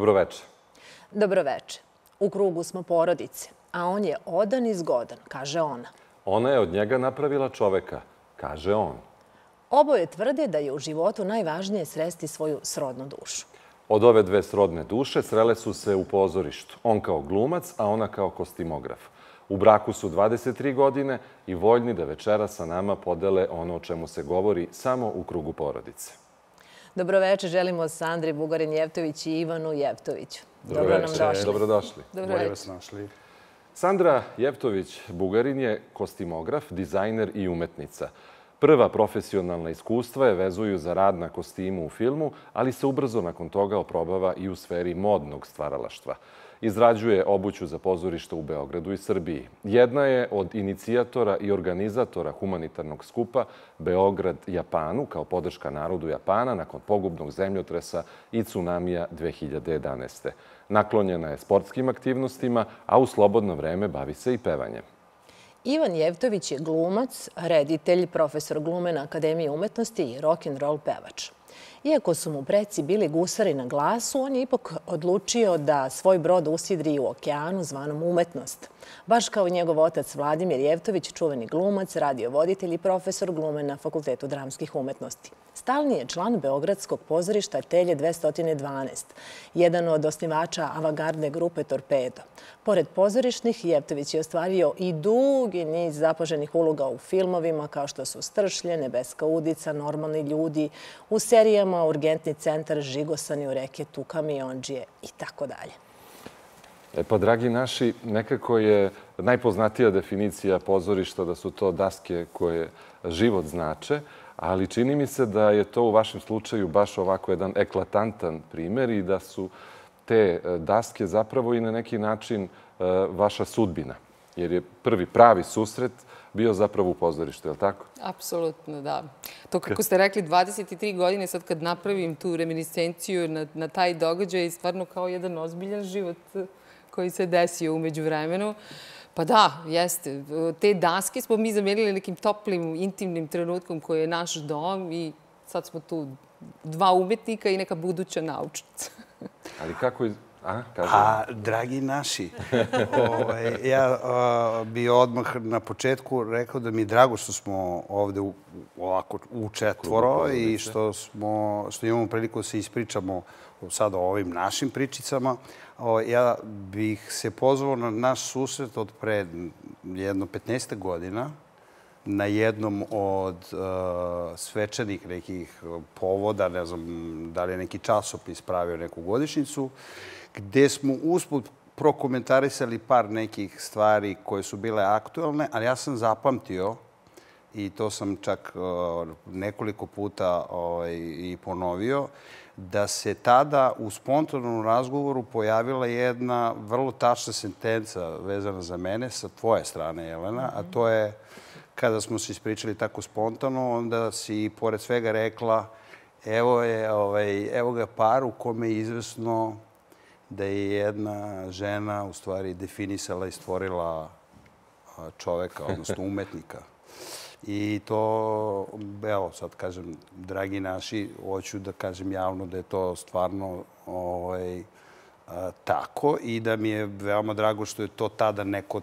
Dobroveče. Dobroveče. U krugu smo porodice, a on je odan i zgodan, kaže ona. Ona je od njega napravila čoveka, kaže on. Oboje tvrde da je u životu najvažnije sresti svoju srodnu dušu. Od ove dve srodne duše srele su se u pozorištu. On kao glumac, a ona kao kostimograf. U braku su 23 godine i voljni da večera sa nama podele ono o čemu se govori samo u krugu porodice. Dobroveče, želimo Sandri Bugarin-Jevtović i Ivanu Jevtoviću. Dobro nam došli. Dobrodošli. Bolje vas našli. Sandra Jevtović-Bugarin je kostimograf, dizajner i umetnica. Prva profesionalna iskustva je vezuju za rad na kostimu u filmu, ali se ubrzo nakon toga oprobava i u sferi modnog stvaralaštva. Izrađuje obuću za pozorište u Beogradu i Srbiji. Jedna je od inicijatora i organizatora humanitarnog skupa Beograd Japanu kao podrška narodu Japana nakon pogubnog zemljotresa i tsunamija 2011. Naklonjena je sportskim aktivnostima, a u slobodno vreme bavi se i pevanjem. Ivan Jevtović je glumac, reditelj, profesor glume na Akademiji umetnosti i rock'n'roll pevač. Iako su mu preci bili gusari na glasu, on je ipak odlučio da svoj brod usidri u okeanu zvanom umetnost. Baš kao njegov otac Vladimir Jevtović, čuveni glumac, radiovoditelj i profesor glume na Fakultetu dramskih umetnosti. Stalni je član Beogradskog pozorišta Telje 212, jedan od osnivača avangardne grupe Torpedo. Pored pozorišnih, Jevtović je ostvario i dugi niz zapoženih uloga u filmovima kao što su Stršlje, Nebeska udica, Normalni ljudi, u serijama Urgentni centar, Žigosani u reketu, Kamionđije i tako dalje. E pa, dragi naši, nekako je najpoznatija definicija pozorišta da su to daske koje život znače, ali čini mi se da je to u vašem slučaju baš ovako jedan eklatantan primer i da su te e, daske zapravo i na neki način e, vaša sudbina. Jer je prvi pravi susret bio zapravo u pozorištu, je li tako? Apsolutno, da. To kako ste rekli, 23 godine, sad kad napravim tu reminiscenciju na, na taj događaj, je stvarno kao jedan ozbiljan život koji se desio umeđu vremenu. Pa da, jeste. Te daske smo mi zamenili nekim toplim, intimnim trenutkom koji je naš dom i sad smo tu dva umetnika i neka buduća naučnica. Ali kako iz... A, A, dragi naši, ovaj, ja a, bi odmah na početku rekao da mi je drago što smo ovde u, ovako u četvoro i što, smo, što imamo priliku da se ispričamo sada o ovim našim pričicama. O, ja bih se pozvao na naš susret od pre jedno 15 godina na jednom od uh, svečanih nekih povoda, ne znam da li je neki časopis pravio neku godišnicu, gde smo usput prokomentarisali par nekih stvari koje su bile aktualne, ali ja sam zapamtio i to sam čak nekoliko puta i ponovio, da se tada u spontanom razgovoru pojavila jedna vrlo tačna sentenca vezana za mene sa tvoje strane, Jelena, a to je kada smo se ispričali tako spontano, onda si pored svega rekla evo, je, ovaj, evo ga par u kome je izvesno da je jedna žena u stvari definisala i stvorila čoveka, odnosno umetnika. I to, evo, sad kažem, dragi naši, hoću da kažem javno da je to stvarno ovaj, tako i da mi je veoma drago što je to tada neko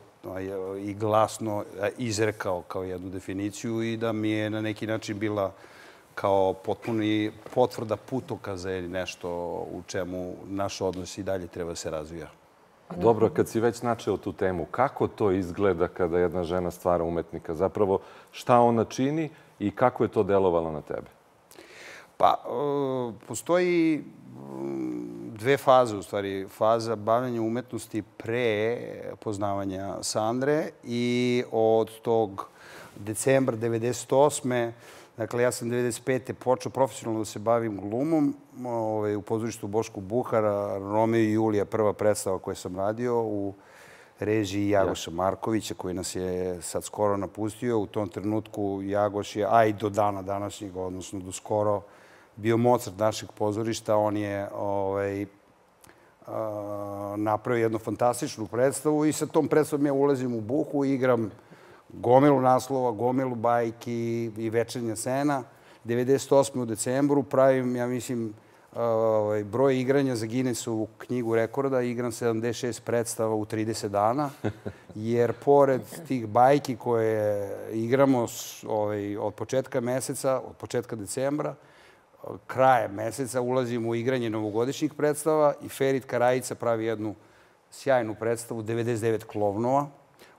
i glasno izrekao kao jednu definiciju i da mi je na neki način bila kao potpuni potvrda putokaza ili nešto u čemu naš odnos i dalje treba se razvija. Dobro, kad si već načeo tu temu, kako to izgleda kada jedna žena stvara umetnika? Zapravo, šta ona čini i kako je to delovalo na tebe? Pa, e, postoji mm, dve faze, u stvari. Faza bavljanja umetnosti pre poznavanja Sandre i od tog decembra 98. Dakle, ja sam 95. počeo profesionalno da se bavim glumom ovaj, u pozorištu Bošku Buhara, Romeo i Julija, prva predstava koju sam radio u režiji Jagoša Markovića, koji nas je sad skoro napustio. U tom trenutku Jagoš je, a i do dana današnjeg, odnosno do skoro, bio Mozart našeg pozorišta. On je ovaj, napravio jednu fantastičnu predstavu i sa tom predstavom ja ulazim u Buhu i igram gomilu naslova, gomilu bajki i večernja sena. 98. u decembru pravim, ja mislim, ovaj, broj igranja za Guinnessovu knjigu rekorda, igram 76 predstava u 30 dana, jer pored tih bajki koje igramo ovaj, od početka meseca, od početka decembra, kraje meseca ulazimo u igranje novogodišnjih predstava i Ferit Karajica pravi jednu sjajnu predstavu, 99 klovnova,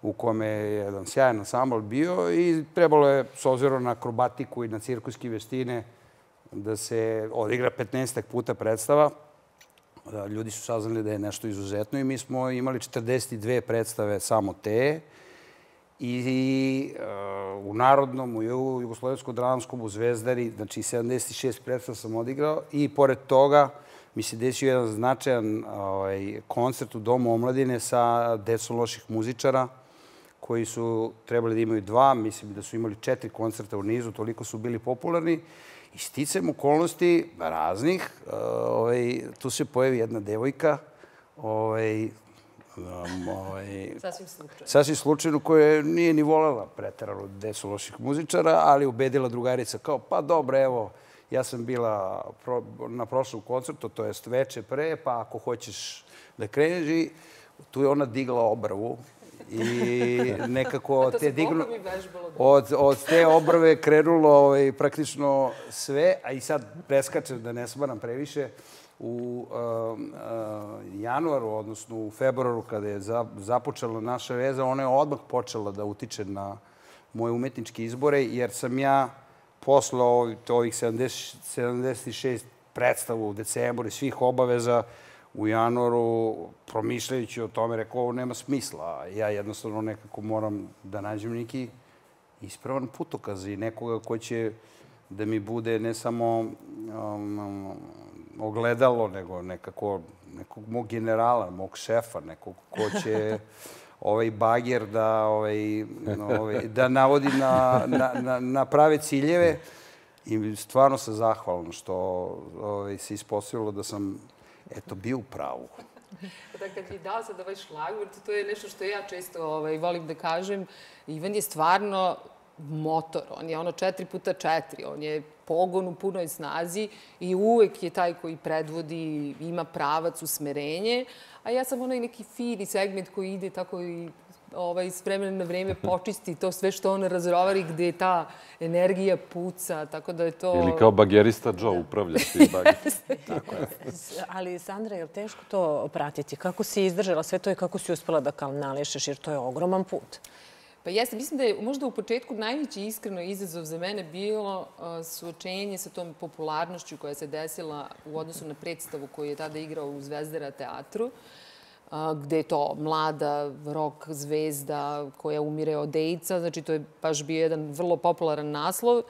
u kome je jedan sjajan ansambl bio i trebalo je, s obzirom na akrobatiku i na cirkuske veštine, da se odigra 15 puta predstava. Ljudi su saznali da je nešto izuzetno i mi smo imali 42 predstave samo te. I uh, u Narodnom, u Jugoslovenskom dramskom, u Zvezdari, znači 76 predstava sam odigrao i pored toga mi se desio jedan značajan ovaj, koncert u Domu omladine sa decom loših muzičara koji su trebali da imaju dva, mislim da su imali četiri koncerta u nizu, toliko su bili popularni. I sticam okolnosti raznih, ovaj, tu se pojavi jedna devojka, ovaj, um, ovaj, sasvim slučajno. Sasvim slučajno, koja nije ni volela preterano desu loših muzičara, ali ubedila drugarica kao, pa dobro, evo, ja sam bila pro, na prošlom koncertu, to jest veče pre, pa ako hoćeš da kreneš i tu je ona digla obravu i nekako te dignu... Od, od te obrve krenulo ovaj, praktično sve, a i sad preskačem da ne smaram previše, u uh, uh, januaru, odnosno u februaru, kada je za, započela naša veza, ona je odmah počela da utiče na moje umetničke izbore, jer sam ja posle ovih, ovih 70, 76 predstava u decembru i svih obaveza u januaru, promišljajući o tome, rekao, ovo nema smisla. Ja jednostavno nekako moram da nađem neki ispravan putokaz i nekoga ko će da mi bude ne samo um, ogledalo, nego nekako nekog mog generala, mog šefa, nekog ko će ovaj bager da, ovaj, ovaj, da navodi na, na, na, na prave ciljeve. I stvarno sam zahvalan što ovaj, se ispostavilo da sam eto, bio u pravu. Pa da, kad ti dao sad ovaj šlagvort, to je nešto što ja često ovaj, volim da kažem. Ivan je stvarno motor, on je ono 4 puta 4, on je pogon u punoj snazi i uvek je taj koji predvodi, ima pravac, usmerenje, a ja sam onaj neki fini segment koji ide tako i ovaj, s vremena na vreme počisti to sve što on razrovari gde ta energija puca, tako da je to... Ili kao bagerista Joe da. upravlja svi bagerista. tako je. Ali, Sandra, je li teško to pratiti? Kako si izdržala sve to i kako si uspela da kanališeš, jer to je ogroman put? Pa jeste, mislim da je možda u početku najveći iskreno izazov za mene bilo uh, suočenje sa tom popularnošću koja se desila u odnosu na predstavu koju je tada igrao u Zvezdara teatru. Uh, gde je to mlada rok zvezda koja umire od AIDS-a. Znači, to je baš bio jedan vrlo popularan naslov.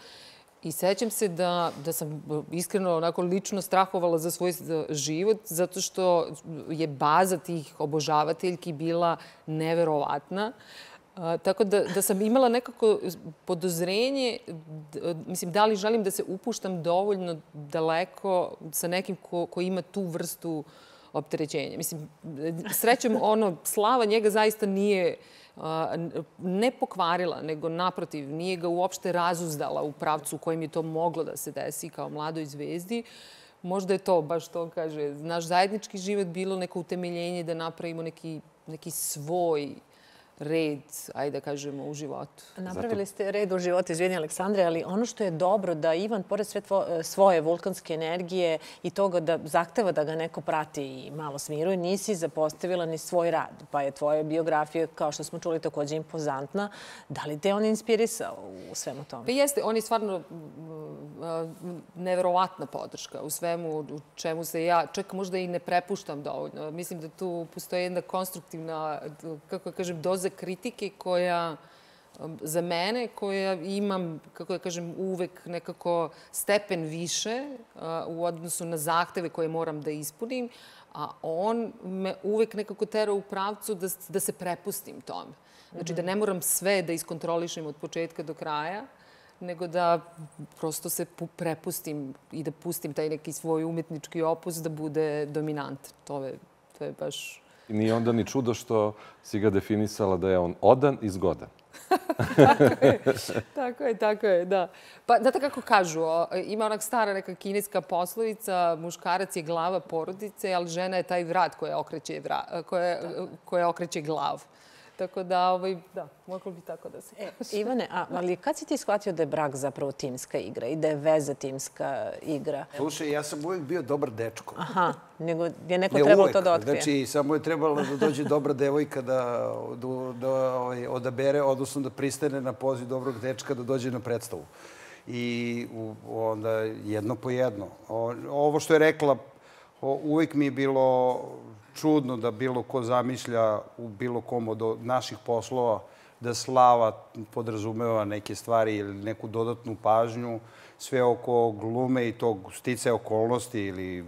I sećam se da, da sam iskreno onako lično strahovala za svoj život, zato što je baza tih obožavateljki bila neverovatna. A, tako da, da sam imala nekako podozrenje, mislim, da li želim da se upuštam dovoljno daleko sa nekim ko, ko ima tu vrstu uh, opterećenje. Mislim, srećem, ono, slava njega zaista nije ne pokvarila, nego naprotiv, nije ga uopšte razuzdala u pravcu u kojem je to moglo da se desi kao mladoj zvezdi. Možda je to, baš to kaže, naš zajednički život bilo neko utemeljenje da napravimo neki, neki svoj red, ajde da kažemo, u životu. Napravili ste red u životu, izvini Aleksandre, ali ono što je dobro da Ivan, pored sve svoje vulkanske energije i toga da zahteva da ga neko prati i malo smiruje, nisi zapostavila ni svoj rad. Pa je tvoja biografija, kao što smo čuli, takođe impozantna. Da li te on inspirisao u svemu tome? Pa jeste, on je stvarno neverovatna podrška u svemu u čemu se ja čak možda i ne prepuštam dovoljno. Mislim da tu postoji jedna konstruktivna, kako kažem, doza doza kritike koja um, za mene, koja imam, kako da kažem, uvek nekako stepen više uh, u odnosu na zahteve koje moram da ispunim, a on me uvek nekako tera u pravcu da, da se prepustim tome. Znači da ne moram sve da iskontrolišem od početka do kraja, nego da prosto se prepustim i da pustim taj neki svoj umetnički opus da bude dominant. To je, to je baš Nije onda ni čudo što si ga definisala da je on odan i zgodan. tako je, tako je, da. Pa, znate kako kažu, ima onak stara neka kineska poslovica, muškarac je glava porodice, ali žena je taj vrat koja okreće, vra, koja, koja okreće glavu. Tako da, ovaj, da, moglo bi tako da se e, Ivane, a, ali kad si ti shvatio da je brak zapravo timska igra i da je veza timska igra? Slušaj, ja sam uvijek bio dobar dečko. Aha, nego je neko ne, trebalo uvek. to da otkrije. Znači, samo je trebalo da dođe dobra devojka da, da, da ovaj, odabere, odnosno da pristane na poziv dobrog dečka da dođe na predstavu. I u, onda jedno po jedno. O, ovo što je rekla, o, uvijek mi je bilo čudno da bilo ko zamišlja u bilo kom od naših poslova da slava podrazumeva neke stvari ili neku dodatnu pažnju, sve oko glume i tog stice okolnosti ili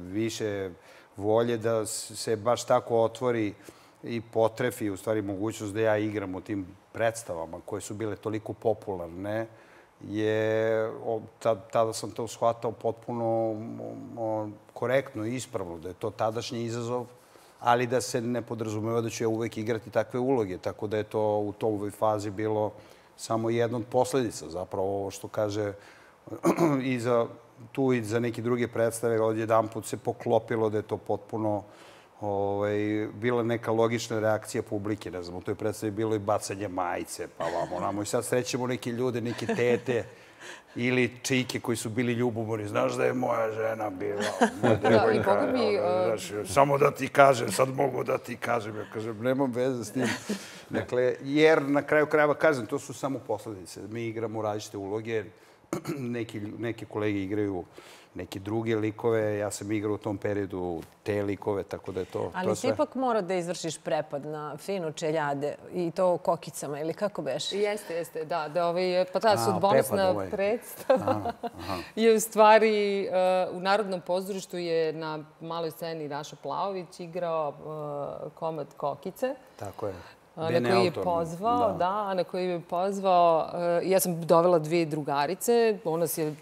više volje da se baš tako otvori i potrefi u stvari mogućnost da ja igram u tim predstavama koje su bile toliko popularne je, tada sam to shvatao potpuno korektno i ispravno, da je to tadašnji izazov, ali da se ne podrazumeva da ću ja uvek igrati takve uloge, tako da je to u toj fazi bilo samo jedna od posledica, zapravo ovo što kaže i za tu i za neke druge predstave, odjedan put se poklopilo da je to potpuno ovaj, bila neka logična reakcija publike. Ne znam, u toj predstavi bilo i bacanje majice, pa vamo, namo. I sad srećemo neke ljude, neke tete, ili čike koji su bili ljubomorni. Znaš da je moja žena bila, moja devojka. Da, mi, uh... samo da ti kažem, sad mogu da ti kažem. Ja kažem, nemam veze s tim. Dakle, jer na kraju krajeva kažem, to su samo posledice. Mi igramo različite uloge, neki, neke kolege igraju neke druge likove. Ja sam igrao u tom periodu te likove, tako da je to... Ali to si ipak mora da izvršiš prepad na finu čeljade i to kokicama, ili kako beš? Jeste, jeste, da. da ovaj, pa ta sudbonosna ovaj. predstava je u stvari uh, u Narodnom pozorištu je na maloj sceni Raša Plavović igrao uh, komad kokice. Tako je na koji je pozvao, da. da, na koji je pozvao, uh, ja sam dovela dvije drugarice, on nas je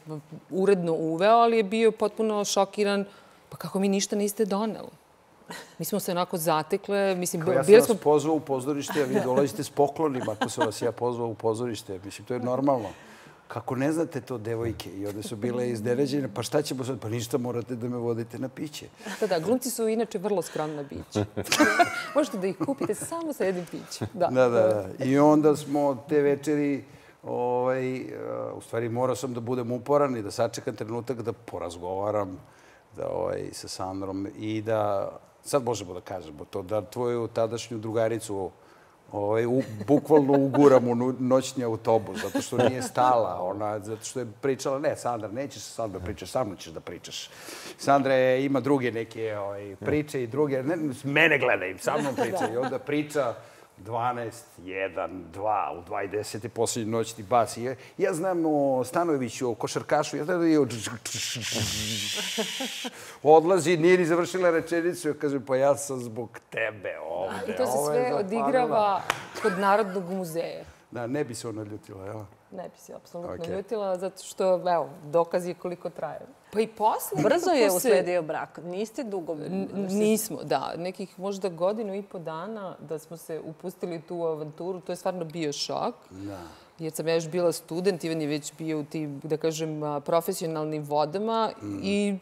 uredno uveo, ali je bio potpuno šokiran, pa kako mi ništa niste doneli? Mi smo se onako zatekle, mislim, smo... Ja sam vas pozvao u pozorište, a vi dolazite s poklonima ako se vas ja pozvao u pozorište. Mislim, to je normalno kako ne znate to, devojke? I onda su bile izdeređene, pa šta ćemo sad? Pa ništa, morate da me vodite na piće. Da, da, glumci su inače vrlo skromna bića. Možete da ih kupite samo sa jednim pićem. Da. da, da, da. I onda smo te večeri, ovaj, uh, u stvari morao sam da budem uporan i da sačekam trenutak da porazgovaram da, ovaj, sa Sandrom i da, sad možemo da kažemo to, da tvoju tadašnju drugaricu ovaj, u, bukvalno uguram u noćni autobus, zato što nije stala. Ona, zato što je pričala, ne, Sandra, nećeš sad da pričaš, sa mnom ćeš da pričaš. Sandra je, ima druge neke ovaj, priče i druge, ne, mene gledaj, sa mnom priča. I onda priča 12, 1, 2, u 2 i 10 je posljednji noćni bas. I ja znam o Stanojeviću, o košarkašu, ja znam da je odlazi, nije ni završila rečenicu, ja kažem, pa ja sam zbog tebe ovde. I to se sve odigrava kod Narodnog muzeja. Da, ne bi se ona ljutila, jel? Ne bi se apsolutno okay. ljutila, zato što, evo, dokaz je koliko traje. Pa i posle... Brzo je usledio brak. Niste dugo... Nismo, da. Nekih možda godinu i po dana da smo se upustili tu avanturu. To je stvarno bio šok. Da. Jer sam ja još bila student, Ivan je već bio u tim, da kažem, profesionalnim vodama mm. i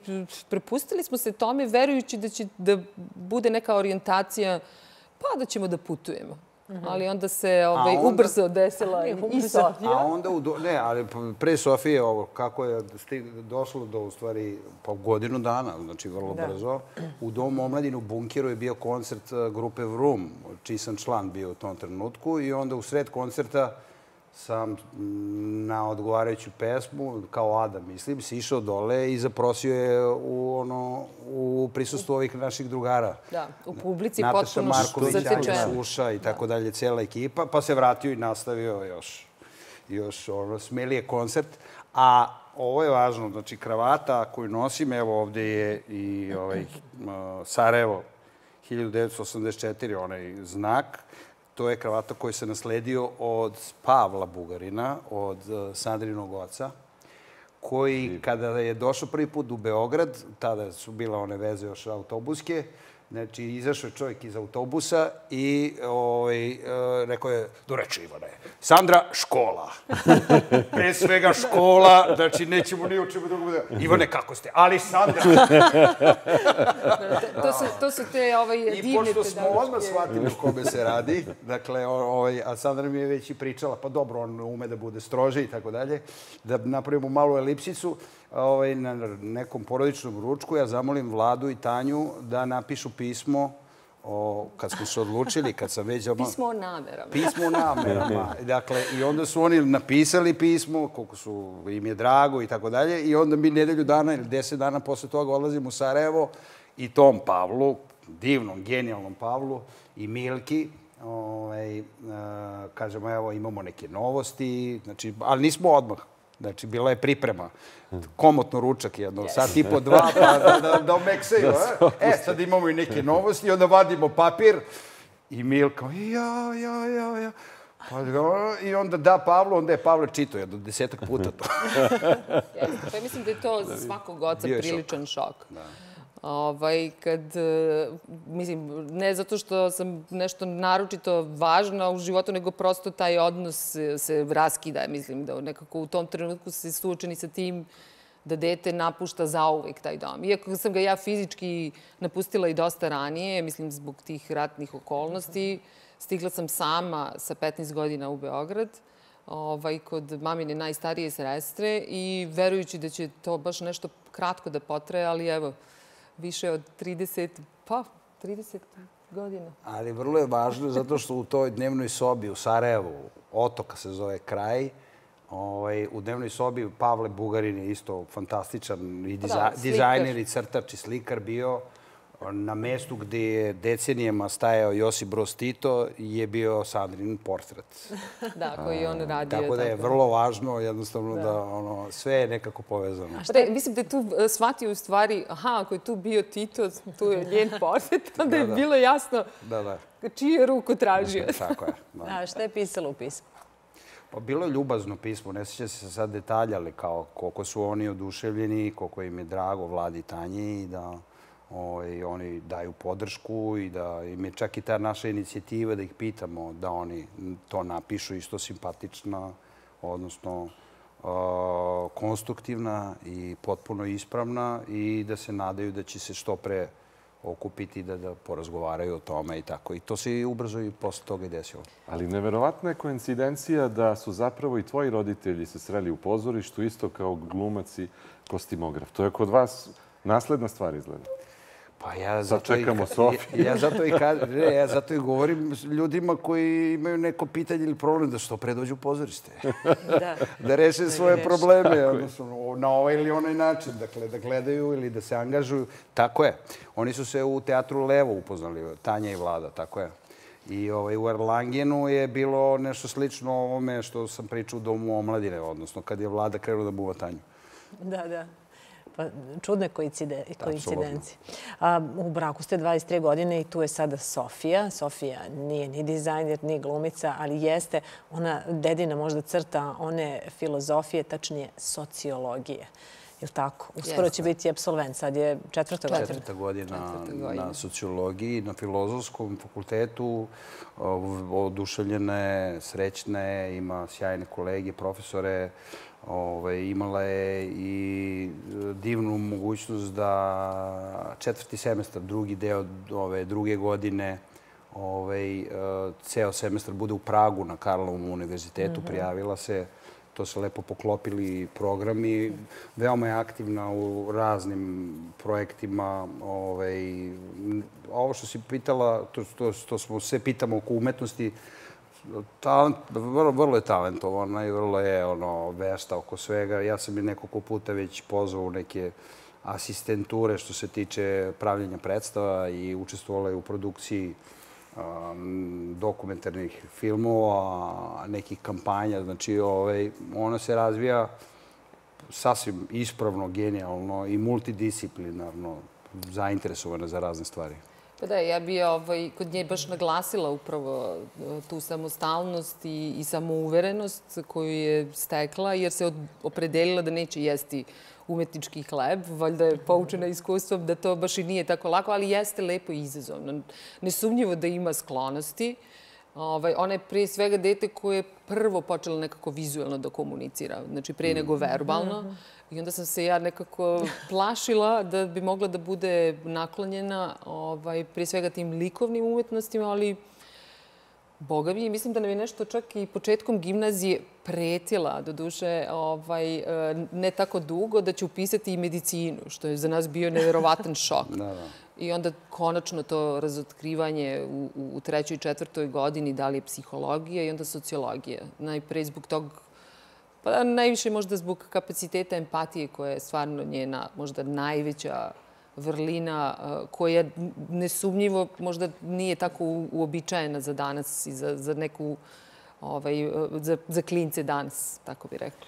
prepustili smo se tome verujući da će da bude neka orijentacija pa da ćemo da putujemo. Mhm. Ali onda se ovaj, onda, ubrzo desila i Sofija. A onda, u, ne, ali pre Sofije, ovo, kako je došlo do, u stvari, pa godinu dana, znači vrlo da. brzo, u Domu omladine u Bunkeru je bio koncert eh, grupe Vroom, čiji sam član bio u tom trenutku i onda u sred koncerta sam na odgovarajuću pesmu, kao Adam, mislim, si išao dole i zaprosio je u, ono, u prisustvu ovih naših drugara. Da, u publici Nataša potpuno Marković, Anja Suša i tako da. dalje, cijela ekipa, pa se vratio i nastavio još, još ono, smelije koncert. A ovo je važno, znači kravata koju nosim, evo ovde je i ovaj, Sarajevo 1984, onaj znak, To je kravata koju se nasledio od Pavla Bugarina, od e, Sandrinog oca, koji kada je došao prvi put u Beograd, tada su bila one veze još autobuske, Znači, izašao je čovjek iz autobusa i ovaj, e, rekao je, do reči Ivane, Sandra, škola. Pre svega škola, znači nećemo ni o čemu drugo da... Ivane, kako ste? Ali Sandra! to, su, to su te ovaj, I divne pošto smo pedagoške- odmah shvatili o kome se radi, dakle, o- ovaj, a Sandra mi je već i pričala, pa dobro, on ume da bude strože i tako dalje, da napravimo malu elipsicu, ovaj, na nekom porodičnom ručku, ja zamolim Vladu i Tanju da napišu pismo o, kad smo se odlučili, kad sam već... Pismo o namerama. Pismo o namerama. Dakle, i onda su oni napisali pismo, koliko su im je drago i tako dalje, i onda mi nedelju dana ili deset dana posle toga odlazimo u Sarajevo i tom Pavlu, divnom, genijalnom Pavlu i Milki, ovaj, kažemo, evo, imamo neke novosti, znači, ali nismo odmah. Znači, bila je priprema. Komotno ručak jedno, sat i po dva, pa da, da, da omekseju. e? e, sad imamo i neke novosti, onda vadimo papir i Milka, ja, ja, ja, ja. Pa, dobro, I onda da Pavlu, onda je Pavle čitao jedno desetak puta to. Jeste, pa mislim da je to za svakog oca šok. priličan šok. Ovaj, kad, e, mislim, ne zato što sam nešto naročito važna u životu, nego prosto taj odnos se, raskida. Mislim da nekako u tom trenutku se suočeni sa tim da dete napušta zauvek taj dom. Iako sam ga ja fizički napustila i dosta ranije, mislim zbog tih ratnih okolnosti, stigla sam sama sa 15 godina u Beograd ovaj, kod mamine najstarije sestre i verujući da će to baš nešto kratko da potraje, ali evo, više od 30, pa 30 godina. Ali vrlo je važno zato što u toj dnevnoj sobi u Sarajevu, otoka se zove kraj, ovaj, u dnevnoj sobi Pavle Bugarin je isto fantastičan i diza, da, dizajner i crtač i slikar bio. Na mestu gde je decenijama stajao Josip Broz Tito je bio Sandrin portret. Da, koji on radio. Tako da je vrlo važno jednostavno da, ono, sve je nekako povezano. Pa da, mislim da je tu e, shvatio u stvari, aha, ako je tu bio Tito, tu je njen portret, onda je Da, da. bilo jasno Da, da. čiji je ruku tražio. Tako je. Da. A šta je pisalo u pismu? Pa bilo je ljubazno pismo, ne sjeća se sad detalja, ali kao koliko su oni oduševljeni, koliko im je drago vladi Tanji i da ovaj, oni daju podršku i da im je čak i ta naša inicijativa da ih pitamo da oni to napišu isto simpatična, odnosno konstruktivna i potpuno ispravna i da se nadaju da će se što pre okupiti da, da porazgovaraju o tome i tako. I to se i ubrzo i posle toga i desilo. Ali neverovatna je koincidencija da su zapravo i tvoji roditelji se sreli u pozorištu isto kao glumac i kostimograf. To je kod vas nasledna stvar izgleda. Pa ja zato i čekamo ka- Sofiju. Ja, ja zato i kažem, ne, ja zato i govorim ljudima koji imaju neko pitanje ili problem da što pre dođu u pozorište. Da. da reše svoje reše. probleme, odnosno na ovaj ili onaj način, dakle da gledaju ili da se angažuju. Tako je. Oni su se u teatru Levo upoznali, Tanja i Vlada, tako je. I ovaj, u Erlangenu je bilo nešto slično ovome što sam pričao u Domu omladine, odnosno kad je Vlada krenula da buva Tanju. Da, da. Pa, čudne koincide, koincidencije. A, u braku ste 23 godine i tu je sada Sofija. Sofija nije ni dizajner, ni glumica, ali jeste ona dedina možda crta one filozofije, tačnije sociologije. Je li tako? Uskoro će biti absolvent, sad je četvrta godina. četvrta godina, na sociologiji, na filozofskom fakultetu, o- oduševljena je, srećna je, ima sjajne kolege, profesore, Ove, imala je i e, divnu mogućnost da četvrti semestar, drugi deo ove druge godine, ovaj, ceo semestar bude u Pragu na Karlovom univerzitetu, prijavila se to se lepo poklopili programi. Veoma je aktivna u raznim projektima. Ovaj, ovo što si pitala, to, to, to smo sve pitamo oko umetnosti, talent, vrlo, vrlo je talentovana i vrlo je ono, vešta oko svega. Ja sam je nekoliko puta već pozvao u neke asistenture što se tiče pravljenja predstava i učestvovala je u produkciji um, dokumentarnih filmova, nekih kampanja. Znači, ovaj, ona se razvija sasvim ispravno, genijalno i multidisciplinarno zainteresovana za razne stvari. Pa da, ja bi ovaj, kod nje baš naglasila upravo e, tu samostalnost i, i samouverenost koju je stekla, jer se od, opredelila da neće jesti umetnički hleb. Valjda je poučena iskustvom da to baš i nije tako lako, ali jeste lepo i izazovno. Nesumnjivo da ima sklonosti. Ovaj, ona je prije svega dete koje je prvo počela nekako vizualno da komunicira, znači pre nego verbalno. Mm -hmm I onda sam se ja nekako plašila da bi mogla da bude naklonjena ovaj, prije svega tim likovnim umetnostima, ali Boga mi, mislim da nam je nešto čak i početkom gimnazije pretila, do duše, ovaj, e, ne tako dugo, da će upisati i medicinu, što je za nas bio neverovatan šok. da, da. I onda konačno to razotkrivanje u, u trećoj i četvrtoj godini, da li je psihologija i onda sociologija. Najprej zbog tog Pa najviše možda zbog kapaciteta empatije koja je stvarno njena možda najveća vrlina uh, koja nesumnjivo možda nije tako uobičajena za danas i za, za neku ovaj, uh, za, za klince danas, tako bi rekli.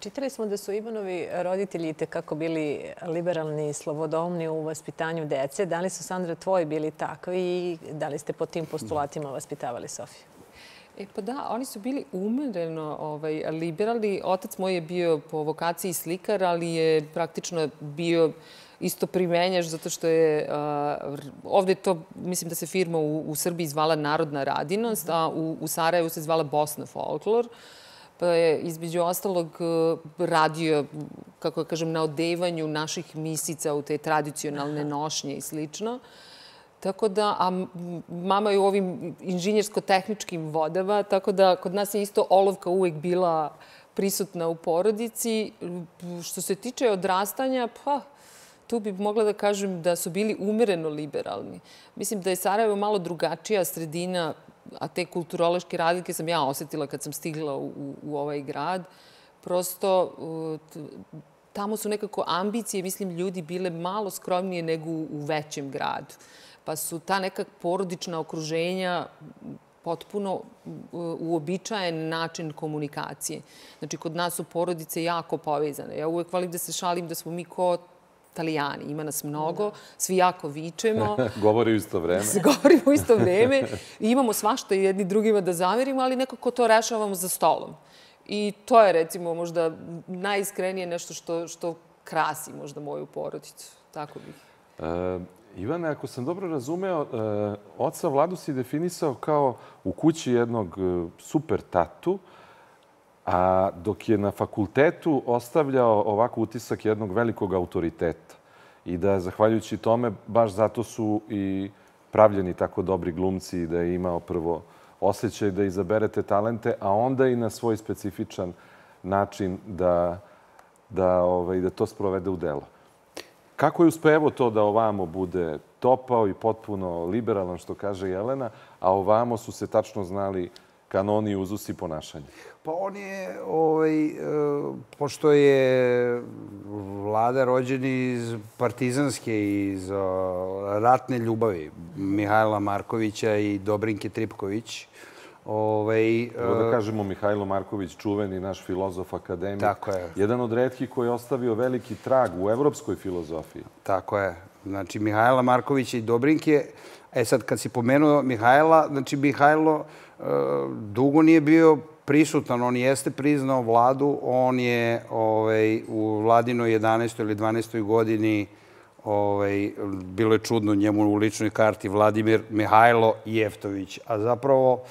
Čitali smo da su Ivanovi roditelji kako bili liberalni i slobodomni u vaspitanju dece. Da li su, Sandra, tvoji bili takvi i da li ste po tim postulatima vaspitavali Sofiju? E pa da, oni su bili umereno ovaj, liberalni. Otac moj je bio po vokaciji slikar, ali je praktično bio isto primenjaš zato što je uh, ovde to, mislim da se firma u, u Srbiji zvala Narodna radinost, a u, u Sarajevu se zvala Bosna folklor. Pa je između ostalog radio, kako da kažem, na odevanju naših misica u te tradicionalne nošnje i slično. Tako da, a mama je u ovim inženjersko-tehničkim vodama, tako da kod nas je isto olovka uvek bila prisutna u porodici. Što se tiče odrastanja, pa tu bih mogla da kažem da su bili umereno liberalni. Mislim da je Sarajevo malo drugačija sredina, a te kulturološke razlike sam ja osetila kad sam stigla u, u ovaj grad. Prosto, tamo su nekako ambicije, mislim, ljudi bile malo skromnije nego u većem gradu pa su ta neka porodična okruženja potpuno uobičajen način komunikacije. Znači, kod nas su porodice jako povezane. Ja uvek volim da se šalim da smo mi ko Italijani. Ima nas mnogo, svi jako vičemo. Govori u isto vreme. Govorimo u isto vreme. I imamo svašta jedni drugima da zamerimo, ali nekako to rešavamo za stolom. I to je, recimo, možda najiskrenije nešto što, što krasi možda moju porodicu. Tako bih. E, Ivane, ako sam dobro razumeo, e, oca Vladu si definisao kao u kući jednog e, super tatu, a dok je na fakultetu ostavljao ovako utisak jednog velikog autoriteta. I da, zahvaljujući tome, baš zato su i pravljeni tako dobri glumci i da je imao prvo osjećaj da izaberete talente, a onda i na svoj specifičan način da, da, ovaj, da to sprovede u delo. Kako je uspevo to da ovamo bude topao i potpuno liberalan, što kaže Jelena, a ovamo su se tačno znali kanoni i uzusi ponašanja? Pa on je, ovaj, e, pošto je vlada rođen iz partizanske, iz ratne ljubavi Mihajla Markovića i Dobrinke Tripković, Ovaj, Evo da kažemo Mihajlo Marković, čuveni naš filozof akademik. Tako je. Jedan od redkih koji je ostavio veliki trag u evropskoj filozofiji. Tako je. Znači, Mihajla Markovića i Dobrinke. E sad, kad si pomenuo Mihajla, znači, Mihajlo e, dugo nije bio prisutan. On jeste priznao vladu. On je ovaj, u vladinoj 11. ili 12. godini ovaj, bilo je čudno njemu u ličnoj karti Vladimir Mihajlo Jeftović. A zapravo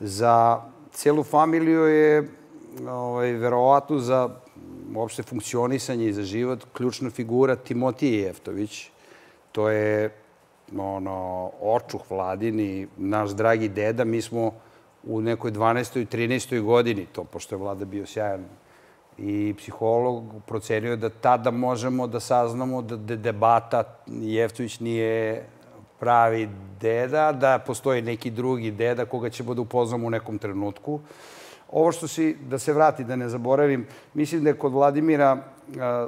Za celu familiju je ovaj, verovatno za uopšte funkcionisanje i za život ključna figura Timotije Jeftović. To je ono, očuh vladini, naš dragi deda. Mi smo u nekoj 12. i 13. godini, to pošto je vlada bio sjajan i psiholog procenio da tada možemo da saznamo da debata Jeftović nije pravi deda, da postoji neki drugi deda koga ćemo da upoznamo u nekom trenutku. Ovo što si, da se vrati, da ne zaboravim, mislim da je kod Vladimira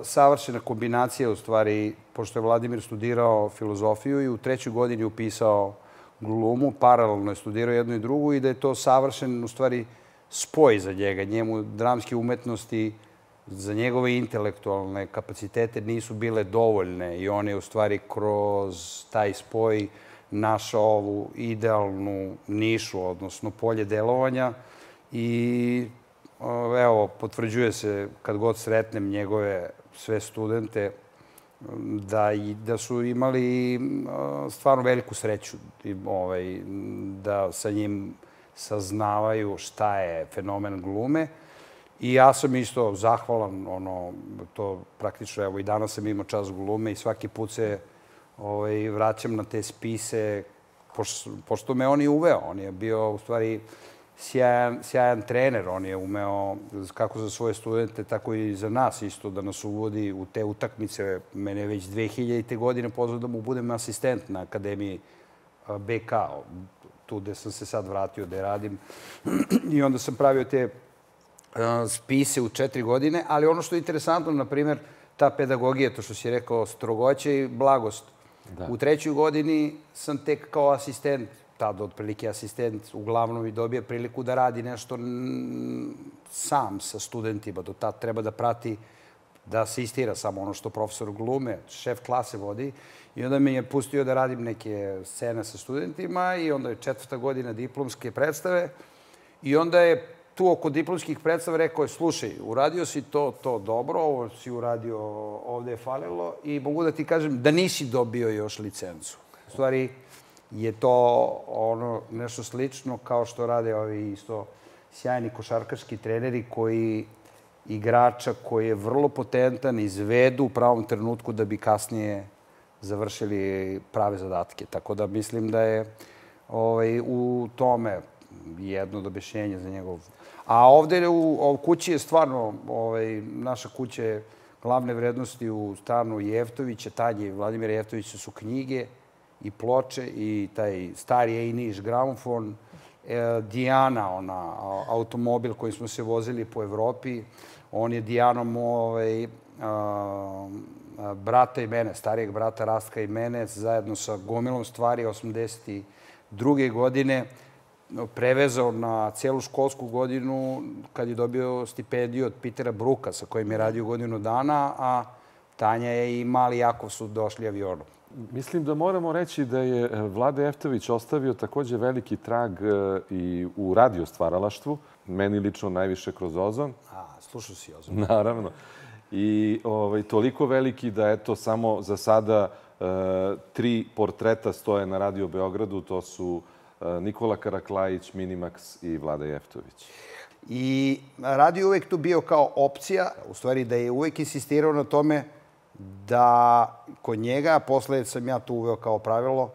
savršena kombinacija, u stvari, pošto je Vladimir studirao filozofiju i u trećoj godini upisao glumu, paralelno je studirao jednu i drugu i da je to savršen, u stvari, spoj za njega. Njemu dramske umetnosti za njegove intelektualne kapacitete nisu bile dovoljne i on je u stvari kroz taj spoj našao ovu idealnu nišu, odnosno polje delovanja i evo, potvrđuje se kad god sretnem njegove sve studente da, i, da su imali stvarno veliku sreću ovaj, da sa njim saznavaju šta je fenomen glume. I ja sam isto zahvalan, ono, to praktično, evo i danas sam imao čas glume i svaki put se ovaj, vraćam na te spise, pošto, pošto me on uveo. On je bio, u stvari, sjajan, sjajan trener. On je umeo, kako za svoje studente, tako i za nas isto, da nas uvodi u te utakmice. Mene već 2000. godine pozvao da mu budem asistent na Akademiji BK, tu gde sam se sad vratio da je radim. I onda sam pravio te spise u četiri godine, ali ono što je interesantno, na primjer, ta pedagogija, to što si rekao, strogoće i blagost. Da. U trećoj godini sam tek kao asistent, tada otprilike asistent, uglavnom i dobije priliku da radi nešto sam sa studentima. Do tad treba da prati da asistira samo ono što profesor glume, šef klase vodi. I onda me je pustio da radim neke scene sa studentima i onda je četvrta godina diplomske predstave. I onda je tu oko diplomskih predstava rekao je, slušaj, uradio si to, to dobro, ovo si uradio, ovde je falilo i mogu da ti kažem da nisi dobio još licencu. U stvari je to ono nešto slično kao što rade ovi isto sjajni košarkaški treneri koji igrača koji je vrlo potentan izvedu u pravom trenutku da bi kasnije završili prave zadatke. Tako da mislim da je ovaj, u tome jedno od objašnjenja za njegov A ovde u, u kući je stvarno, ovaj, naša kuća je glavne vrednosti u stanu Jeftovića, Tanje Vladimira Jeftovića su knjige i ploče i taj stari Ejniš gramofon, e, Dijana, ona, automobil kojim smo se vozili po Evropi, on je Dijanom ovaj, brata i mene, starijeg brata Rastka i mene, zajedno sa gomilom stvari 82. godine prevezao na celu školsku godinu kad je dobio stipendiju od Pitera Bruka sa kojim je radio godinu dana, a Tanja je i mali Jakov su došli avionom. Mislim da moramo reći da je e, Vlade Eftović ostavio takođe veliki trag e, i u radio stvaralaštvu. Meni lično najviše kroz Ozon. A, slušao si Ozon. Naravno. I ovaj, toliko veliki da, eto, samo za sada e, tri portreta stoje na Radio Beogradu. To su E, Nikola Karaklajić, Minimax i Vlada Jeftović. I radio uvek tu bio kao opcija, u stvari da je uvek insistirao na tome da kod njega, posle sam ja tu uveo kao pravilo,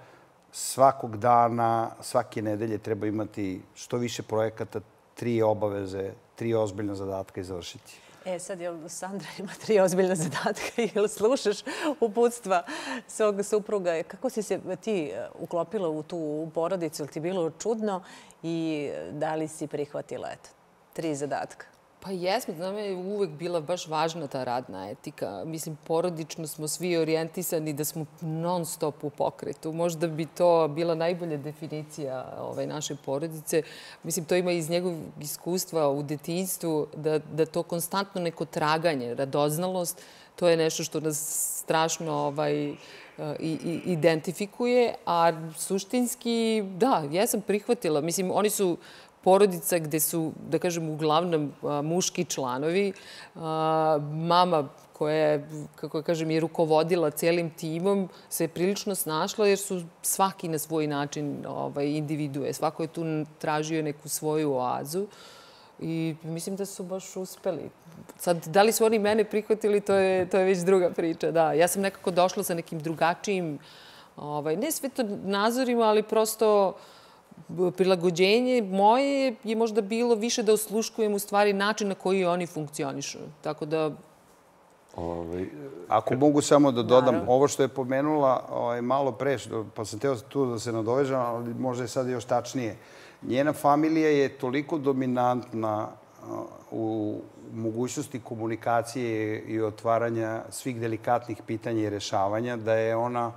svakog dana, svake nedelje treba imati što više projekata, tri obaveze, tri ozbiljna zadatka i završiti. E, sad, jel Sandra ima tri ozbiljna zadatka ili slušaš uputstva svog supruga? Kako si se ti e, uklopila u tu porodicu? Ili ti bilo čudno i da li si prihvatila eto, tri zadatka? Pa jesmo, znam je uvek bila baš važna ta radna etika. Mislim, porodično smo svi orijentisani da smo non stop u pokretu. Možda bi to bila najbolja definicija ovaj, naše porodice. Mislim, to ima iz njegovog iskustva u detinjstvu, da, da to konstantno neko traganje, radoznalost, to je nešto što nas strašno ovaj, i, i, identifikuje, a suštinski, da, ja sam prihvatila. Mislim, oni su porodica gde su, da kažem, uglavnom muški članovi. Mama koja je, kako kažem, je rukovodila celim timom, se prilično snašla jer su svaki na svoj način ovaj, individue. Svako je tu tražio neku svoju oazu i mislim da su baš uspeli. Sad, da li su oni mene prihvatili, to je, to je već druga priča. Da, ja sam nekako došla sa nekim drugačijim, ovaj, ne nazorima, ali prosto uh, prilagođenje moje je možda bilo više da osluškujem u stvari način na koji oni funkcionišu. Tako da Ove, ovaj, Ako mogu samo da dodam, Naravno. ovo što je pomenula ovaj, malo pre, pa sam teo tu da se nadovežam, ali možda je sad još tačnije. Njena familija je toliko dominantna u mogućnosti komunikacije i otvaranja svih delikatnih pitanja i rešavanja, da je ona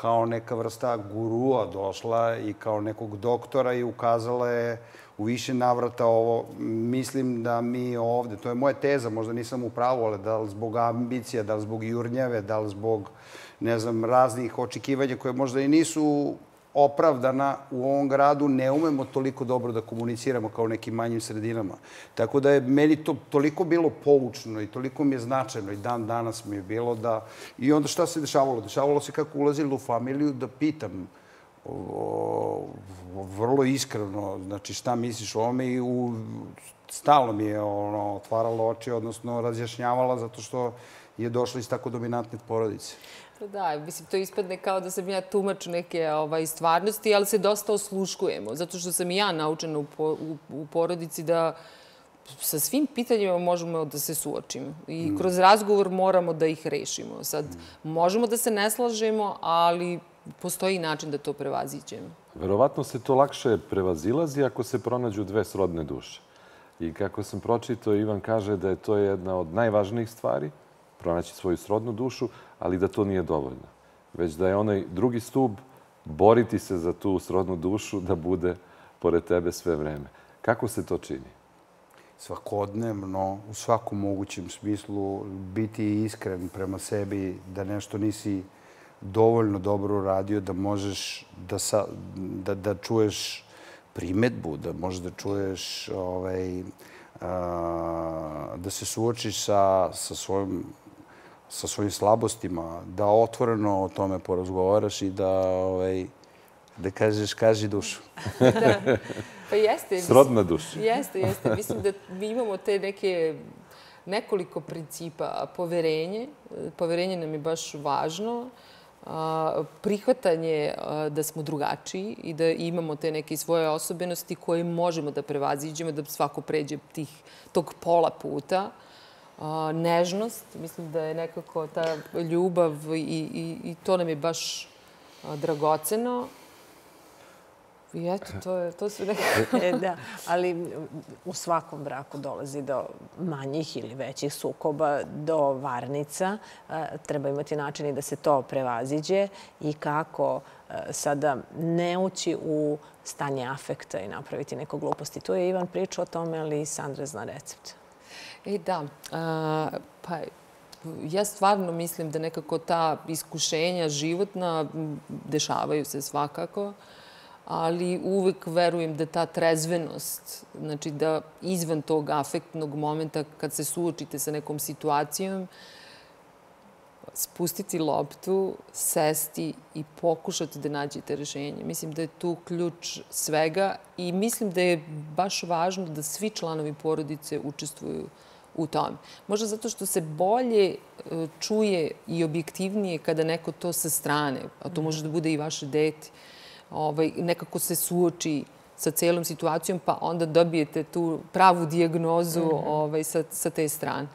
kao neka vrsta gurua došla i kao nekog doktora i ukazala je u više navrata ovo. Mislim da mi ovde, to je moja teza, možda nisam u pravu, ali da li zbog ambicija, da li zbog jurnjave, da li zbog, ne znam, raznih očekivanja koje možda i nisu opravdana u ovom gradu, ne umemo toliko dobro da komuniciramo kao nekim manjim sredinama. Tako da je meni to toliko bilo poučno i toliko mi je značajno i dan danas mi je bilo da... I onda šta se dešavalo? Dešavalo se kako ulazili u familiju da pitam o, vrlo iskreno, znači šta misliš o ome i u, stalno mi je ono, otvaralo oči, odnosno razjašnjavala zato što je došla iz tako dominantne porodice. Da, mislim, to ispadne kao da sam ja tumač neke ovaj, stvarnosti, ali se dosta osluškujemo, zato što sam i ja naučena u, po, u, u porodici da sa svim pitanjima možemo da se suočimo i mm. kroz razgovor moramo da ih rešimo. Sad, mm. možemo da se ne slažemo, ali postoji način da to prevaziđemo. Verovatno se to lakše prevazilazi ako se pronađu dve srodne duše. I kako sam pročitao, Ivan kaže da je to jedna od najvažnijih stvari, pronaći svoju srodnu dušu, ali da to nije dovoljno. Već da je onaj drugi stub boriti se za tu srodnu dušu da bude pored tebe sve vreme. Kako se to čini? Svakodnevno, u svakom mogućem smislu, biti iskren prema sebi, da nešto nisi dovoljno dobro uradio da možeš da, sa, da, da čuješ primetbu, da možeš da čuješ ovaj, a, da se suočiš sa, sa svojim sa svojim slabostima, da otvoreno o tome porazgovaraš i da, ovaj, da kažeš kaži dušu. da. Pa jeste. Srodna duša. Jeste, jeste. Mislim da mi imamo te neke nekoliko principa. Poverenje. Poverenje nam je baš važno. Prihvatanje da smo drugačiji i da imamo te neke svoje osobenosti koje možemo da prevaziđemo, da svako pređe tih, tog pola puta nežnost. Mislim da je nekako ta ljubav i, i, i to nam je baš dragoceno. I eto, to, je, to su nekako... e, da, ali u svakom braku dolazi do manjih ili većih sukoba, do varnica. Treba imati način i da se to prevaziđe i kako sada ne ući u stanje afekta i napraviti neko gluposti. Tu je Ivan pričao o tome, ali i Sandra zna recept. E da, a, pa ja stvarno mislim da nekako ta iskušenja životna dešavaju se svakako, ali uvek verujem da ta trezvenost, znači da izvan tog afektnog momenta kad se suočite sa nekom situacijom, spustiti loptu, sesti i pokušati da nađete rešenje. Mislim da je tu ključ svega i mislim da je baš važno da svi članovi porodice učestvuju u tome. Možda zato što se bolje e, čuje i objektivnije kada neko to sa strane, a to može da bude i vaše dete, ovaj, nekako se suoči sa celom situacijom, pa onda dobijete tu pravu dijagnozu mhm. ovaj, sa, sa te strane.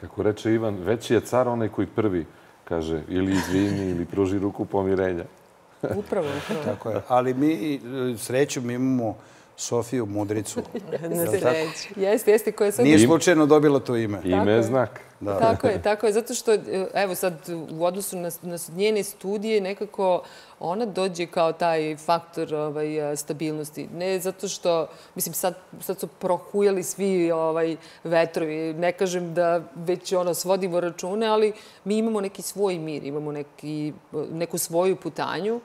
Kako reče Ivan, veći je car onaj koji prvi kaže ili izvini ili pruži ruku pomirenja. Upravo, upravo. Tako je. Ali mi e, srećom imamo Sofiju Mudricu. Na sreću. Jeste, jeste. Koja sad... Nije slučajno dobila to ime. Ime je znak. Da. Tako je, tako je. Zato što, evo sad, u odnosu na, na njene studije, nekako ona dođe kao taj faktor ovaj, stabilnosti. Ne zato što, mislim, sad, sad su prohujali svi ovaj, vetrovi. Ne kažem da već ono, svodimo račune, ali mi imamo neki svoj mir, imamo neki, neku svoju putanju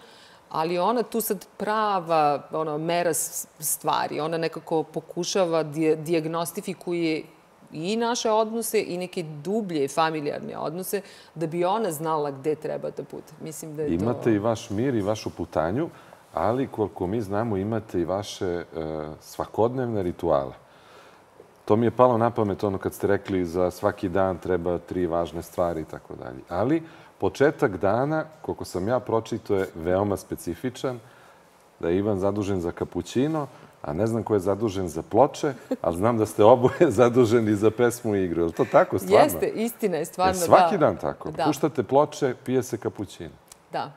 ali ona tu sad prava ono, mera stvari. Ona nekako pokušava, diagnostifikuje i naše odnose i neke dublje familijarne odnose da bi ona znala gde treba da bude. Mislim da je imate to... i vaš mir i vašu putanju, ali koliko mi znamo imate i vaše uh, svakodnevne rituale. To mi je palo na pamet ono kad ste rekli za svaki dan treba tri važne stvari i tako dalje. Ali početak dana, koliko sam ja pročito, je veoma specifičan, da je Ivan zadužen za kapućino, a ne znam ko je zadužen za ploče, ali znam da ste oboje zaduženi za pesmu i igru. Je li to tako stvarno? Jeste, istina je stvarno, da. Svaki dan tako? Da. Puštate ploče, pije se kapućino. Da.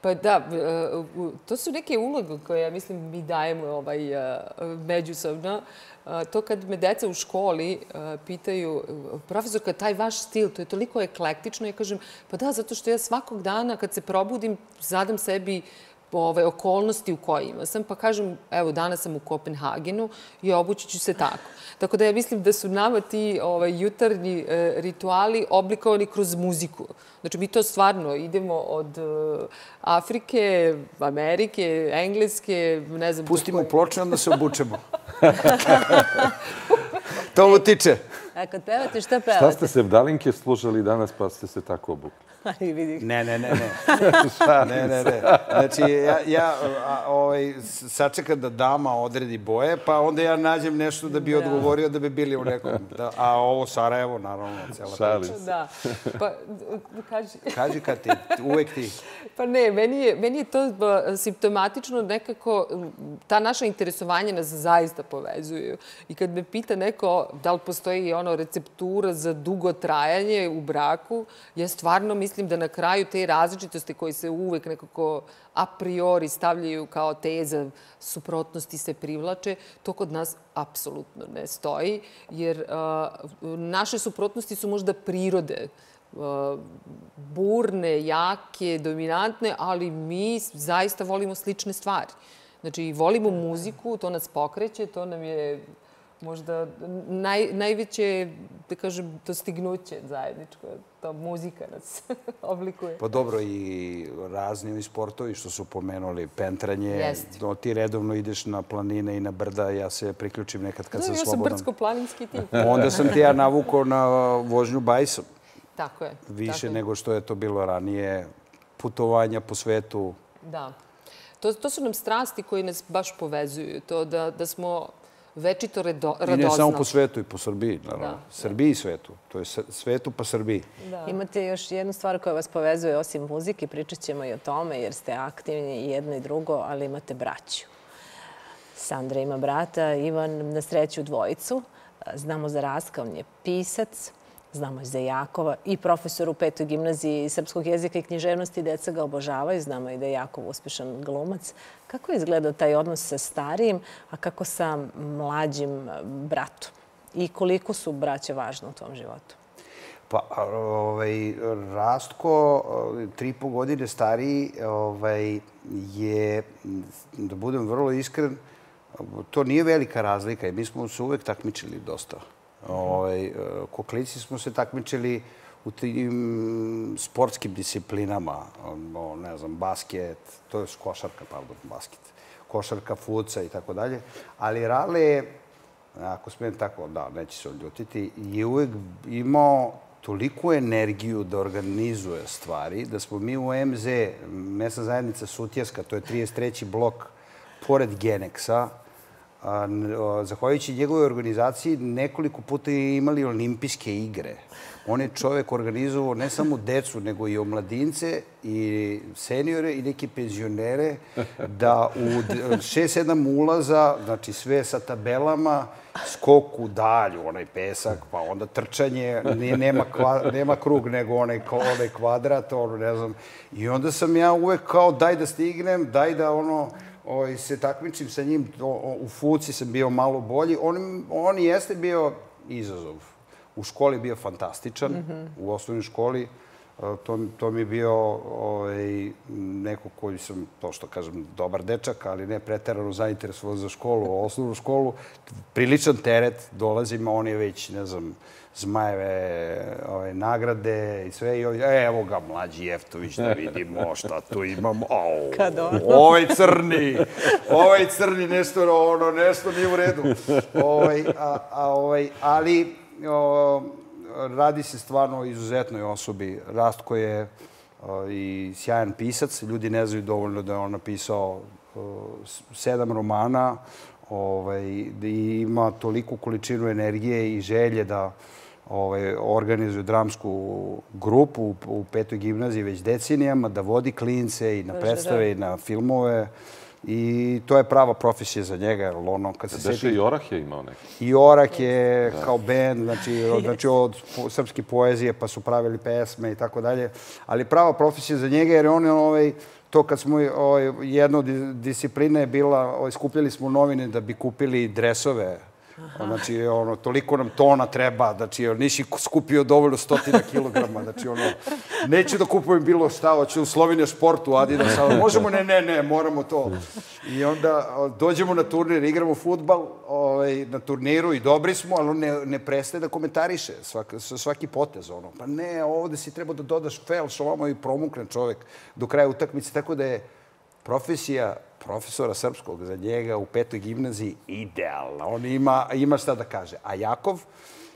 Pa da, e, to su neke uloge koje, ja mislim, mi dajemo ovaj, e, međusobno. E, to kad me deca u školi pitaju, profesorka, taj vaš stil, to je toliko eklektično, ja kažem, pa da, zato što ja svakog dana kad se probudim, zadam sebi ove okolnosti u kojima sam, pa kažem, evo, danas sam u Kopenhagenu i obući ću se tako. Tako da ja mislim da su nama ti ovaj, jutarnji e, rituali oblikovani kroz muziku. Znači, mi to stvarno idemo od e, Afrike, Amerike, Engleske, ne znam... Pustimo ploče, onda se obučemo. to mu tiče. A kad pevate, šta pevate? Šta ste se vdalinke služali danas pa ste se tako obukli? Ali vidi. Ne, ne, ne, ne. ne, ne, ne. Znači, ja, ja a, ovaj, sačekam da dama odredi boje, pa onda ja nađem nešto da bi Da. odgovorio da bi bili u nekom... Da, a ovo Sarajevo, naravno, cela Šalim priča. Da. Pa, kaži... Kaži kad ti, uvek ti. Pa ne, meni je, meni je to simptomatično nekako, ta naša interesovanja nas zaista povezuju. I kad me pita neko da li postoji ono receptura za dugo trajanje u braku, ja stvarno mislim da na kraju te različitosti koje se uvek nekako a priori stavljaju kao teza suprotnosti se privlače, to kod nas apsolutno ne stoji, jer a, naše suprotnosti su možda prirode burne, jake, dominantne, ali mi zaista volimo slične stvari. Znači, volimo muziku, to nas pokreće, to nam je možda naj, najveće, da kažem, dostignuće zajedničko. Ta muzika nas oblikuje. Pa dobro, i razni ovi sportovi što su pomenuli, pentranje, Jeste. no, ti redovno ideš na planine i na brda, ja se priključim nekad kad Da, sam ja sam slobodan. brdsko-planinski tip. Onda sam te ja navukao na vožnju bajsom. Tako je. Više tako je. nego što je to bilo ranije. Putovanja po svetu. Da. To, to su nam strasti koji nas baš povezuju. To da, da smo večito redo, I ne samo po svetu, i po Srbiji, naravno. Da. Srbiji i svetu. To je svetu pa Srbiji. Da. Imate još jednu stvar koja vas povezuje osim muzike, pričat ćemo i o tome jer ste aktivni i jedno i drugo, ali imate braću. Sandra ima brata, Ivan na sreću dvojicu. Znamo za Raska, on je pisac, znamo za Jakova i profesor u petoj gimnaziji srpskog jezika i književnosti. Deca ga obožavaju, znamo i da je Jakov uspešan glumac. Kako je izgledao taj odnos sa starijim, a kako sa mlađim bratom? I koliko su braće važne u tvom životu? Pa, ovaj, Rastko, tri i po godine stariji, ovaj, je, da budem vrlo iskren, to nije velika razlika mi smo se uvek takmičili dosta. Ovaj, koklici smo se takmičili u tim sportskim disciplinama, o, ne znam, basket, to je košarka, pardon, basket, košarka, fuca i tako dalje, ali Rale je ako smijem tako, da, neće se odljutiti, je uvek imao toliku energiju da organizuje stvari, da smo mi u MZ, mesna zajednica Sutjeska, to je 33. blok, pored Geneksa, zahvaljujući njegovoj organizaciji, nekoliko puta je imali olimpijske igre. On je čovek organizovao ne samo decu, nego i omladince i seniore i neke penzionere da u 6-7 ulaza, znači sve sa tabelama, skok u dalju, onaj pesak, pa onda trčanje, nije, nema, kva, nema krug, nego onaj, onaj kvadrat, ono, ne znam. I onda sam ja uvek kao, daj da stignem, daj da ono, ovaj, se takmičim sa njim. O, o, u fuci sam bio malo bolji. On, on jeste bio izazov. U školi bio fantastičan, u osnovnoj školi. E, To, to mi je bio ovaj, neko koji sam, to što kažem, dobar dečak, ali ne preterano zainteresovan za školu, osnovnu školu. Priličan teret, dolazim, a on je već, ne znam, zmajeve ove, nagrade i sve. I ovi, e, evo ga, mlađi Jeftović, da vidimo šta tu imamo. Au, Kad on? ovaj crni, ovaj crni, nešto, ono, nešto nije u redu. Ovaj, a, a, ovaj, ali o, radi se stvarno o izuzetnoj osobi. Rastko je o, i sjajan pisac. Ljudi ne znaju dovoljno da je on napisao o, sedam romana ovaj, i ima toliku količinu energije i želje da ovaj, organizuje dramsku grupu u, u petoj gimnaziji već decenijama, da vodi klince i na Baš predstave da. i na filmove. I to je prava profesija za njega, jer ono, kad se Beše seti... i Orah je imao neki. I Orak je kao bend, znači, od, znači od po- srpske poezije, pa su pravili pesme i tako dalje. Ali prava profesija za njega, jer on je ovaj, to kad smo, ovaj, jedna od dis- disciplina je bila, ovaj, skupljali smo novine da bi kupili dresove Znači, ono, toliko nam tona treba, znači, nisi skupio dovoljno stotina kilograma, znači, ono, neću da kupujem bilo šta, hoću u Slovenija športu, Adidas, ali možemo, ne, ne, ne, moramo to. I onda dođemo na turnir, igramo futbal ovaj, na turniru i dobri smo, ali on ne, ne prestaje da komentariše svaki, svaki potez, ono. Pa ne, ovde si treba da dodaš felš, ovamo i promukne čovek do kraja utakmice, tako da je profesija profesora srpskog za njega u petoj gimnaziji idealna. On ima, ima šta da kaže. A Jakov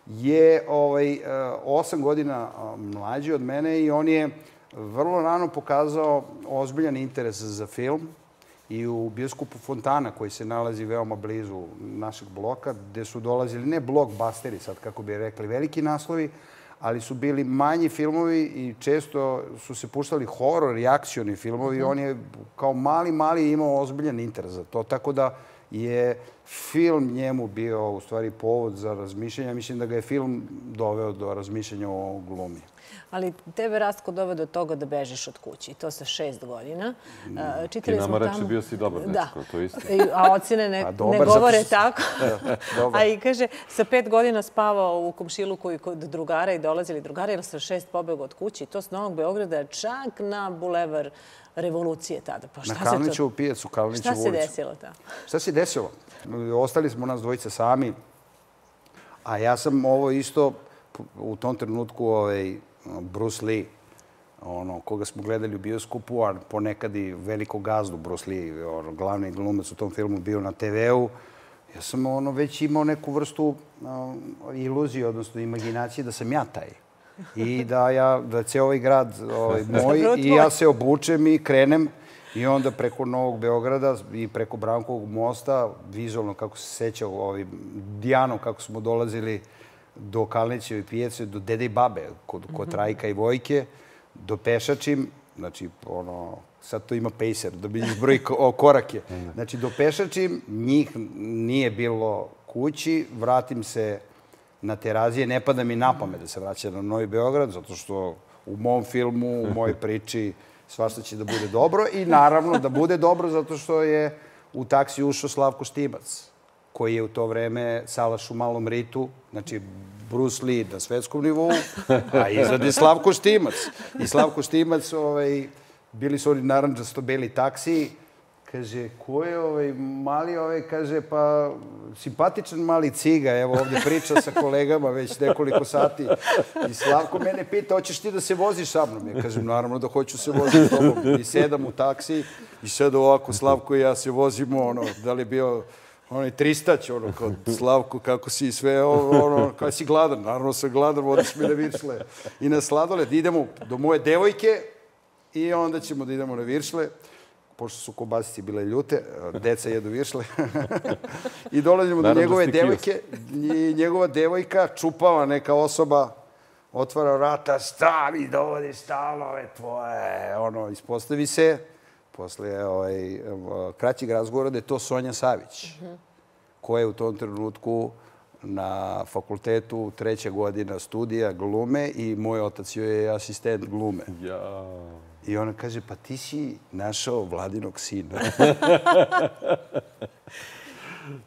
je ovaj, eh, osam godina eh, mlađi od mene i on je vrlo rano pokazao ozbiljan interes za film i u bioskopu Fontana, koji se nalazi veoma blizu našeg bloka, gde su dolazili ne blockbusteri, sad kako bi rekli, veliki naslovi, ali su bili manji filmovi i često su se puštali horor i akcioni filmovi. Mm. On je kao mali, mali imao ozbiljan interes za to. Tako da je film njemu bio u stvari povod za razmišljanje. Mislim da ga je film doveo do razmišljanja o glumi. Ali tebe Rastko doveo do toga da bežiš od kući. To sa šest godina. Mm. Čitali Ti nama reče bio si dobar da. dečko, to isto. A ocene ne, A dobar, ne govore tako. A i kaže, sa pet godina spavao u komšiluku i kod drugara i dolazili drugara, jer sa šest pobegao od kući. To s Novog Beograda čak na bulevar revolucije tada. Pa šta na Kalnićevu pijacu, Kalnićevu ulicu. Šta se desilo tamo? Šta se desilo? Ostali smo nas dvojice sami, a ja sam ovo isto u tom trenutku ovaj, Bruce Lee, ono, koga smo gledali u bioskopu, a ponekad i veliko gazdu Bruce Lee, ono, glavni glumac u tom filmu bio na TV-u. Ja sam ono, već imao neku vrstu uh, iluzije, odnosno imaginacije da sam ja taj. I da ja, da će ovaj grad ovaj, moj i ja se obučem i krenem i onda preko Novog Beograda i preko Brankovog mosta, vizualno kako se seća ovaj, Dijanom, kako smo dolazili do Kalnićeve pijace, do Dede i Babe, kod, kod mhm. Trajka i Vojke, do Pešačim, znači, ono, sad to ima pacer, da bi izbroji korake. Mhm. Znači, do Pešačim njih nije bilo kući, vratim se na terazije, ne pada mi na pamet da se vraća na Novi Beograd, zato što u mom filmu, u mojoj priči, svašta će da bude dobro i naravno da bude dobro zato što je u taksi ušao Slavko Štimac koji je u to vreme Salaš u malom ritu, znači Bruce Lee na svetskom nivou, a izad je Slavko Štimac. I Slavko Štimac, ovaj, bili su oni naranđasto-beli taksi, kaže, ko je ovaj mali ovaj, kaže, pa simpatičan mali ciga, evo ovde priča sa kolegama već nekoliko sati. I Slavko mene pita, hoćeš ti da se voziš sa mnom? Ja kažem, naravno da hoću se voziti s tobom. I sedam u taksi i sad ovako Slavko i ja se vozimo, ono, da li je bio onaj tristać, ono, kod Slavko, kako si sve, ono, kada si gladan. Naravno sam gladan, vodiš mi na viršle i na sladoled. Idemo do moje devojke i onda ćemo da idemo na viršle pošto su kobasice bile ljute, deca jedu viršle. I dolazimo do njegove devojke i njegova devojka, čupava neka osoba, otvara vrata, stavi, dovodi stalove tvoje. Ono, ispostavi se, posle ovaj, kraćeg razgovora da je to Sonja Savić, uh -huh. koja je u tom trenutku na fakultetu treća godina studija glume i moj otac joj je asistent glume. Ja. I ona kaže, pa ti si našao vladinog sina.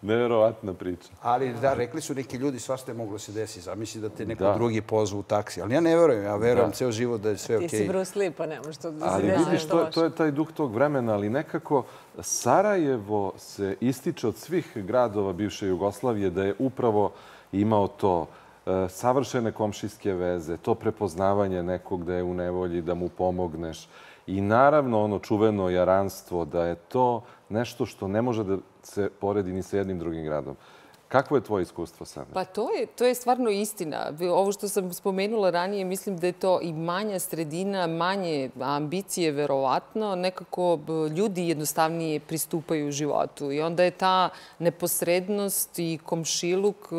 Neverovatna priča. Ali da, rekli su neki ljudi, svašta je moglo se desiti. Zamisli da te neko da. drugi pozvu u taksi. Ali ja ne verujem, ja verujem da. ceo život da je sve okej. Ti si Bruce Lee, pa nemaš to da se Ali vidiš, to, to je taj duh tog vremena, ali nekako Sarajevo se ističe od svih gradova bivše Jugoslavije da je upravo imao to e, savršene komšijske veze, to prepoznavanje nekog da je u nevolji, da mu pomogneš. I naravno ono čuveno jaranstvo, da je to nešto što ne može da se poredi ni sa jednim drugim gradom. Kakvo je tvoje iskustvo, Sandra? Pa to je, to je stvarno istina. Ovo što sam spomenula ranije, mislim da je to i manja sredina, manje ambicije, verovatno. Nekako ljudi jednostavnije pristupaju životu. I onda je ta neposrednost i komšiluk e,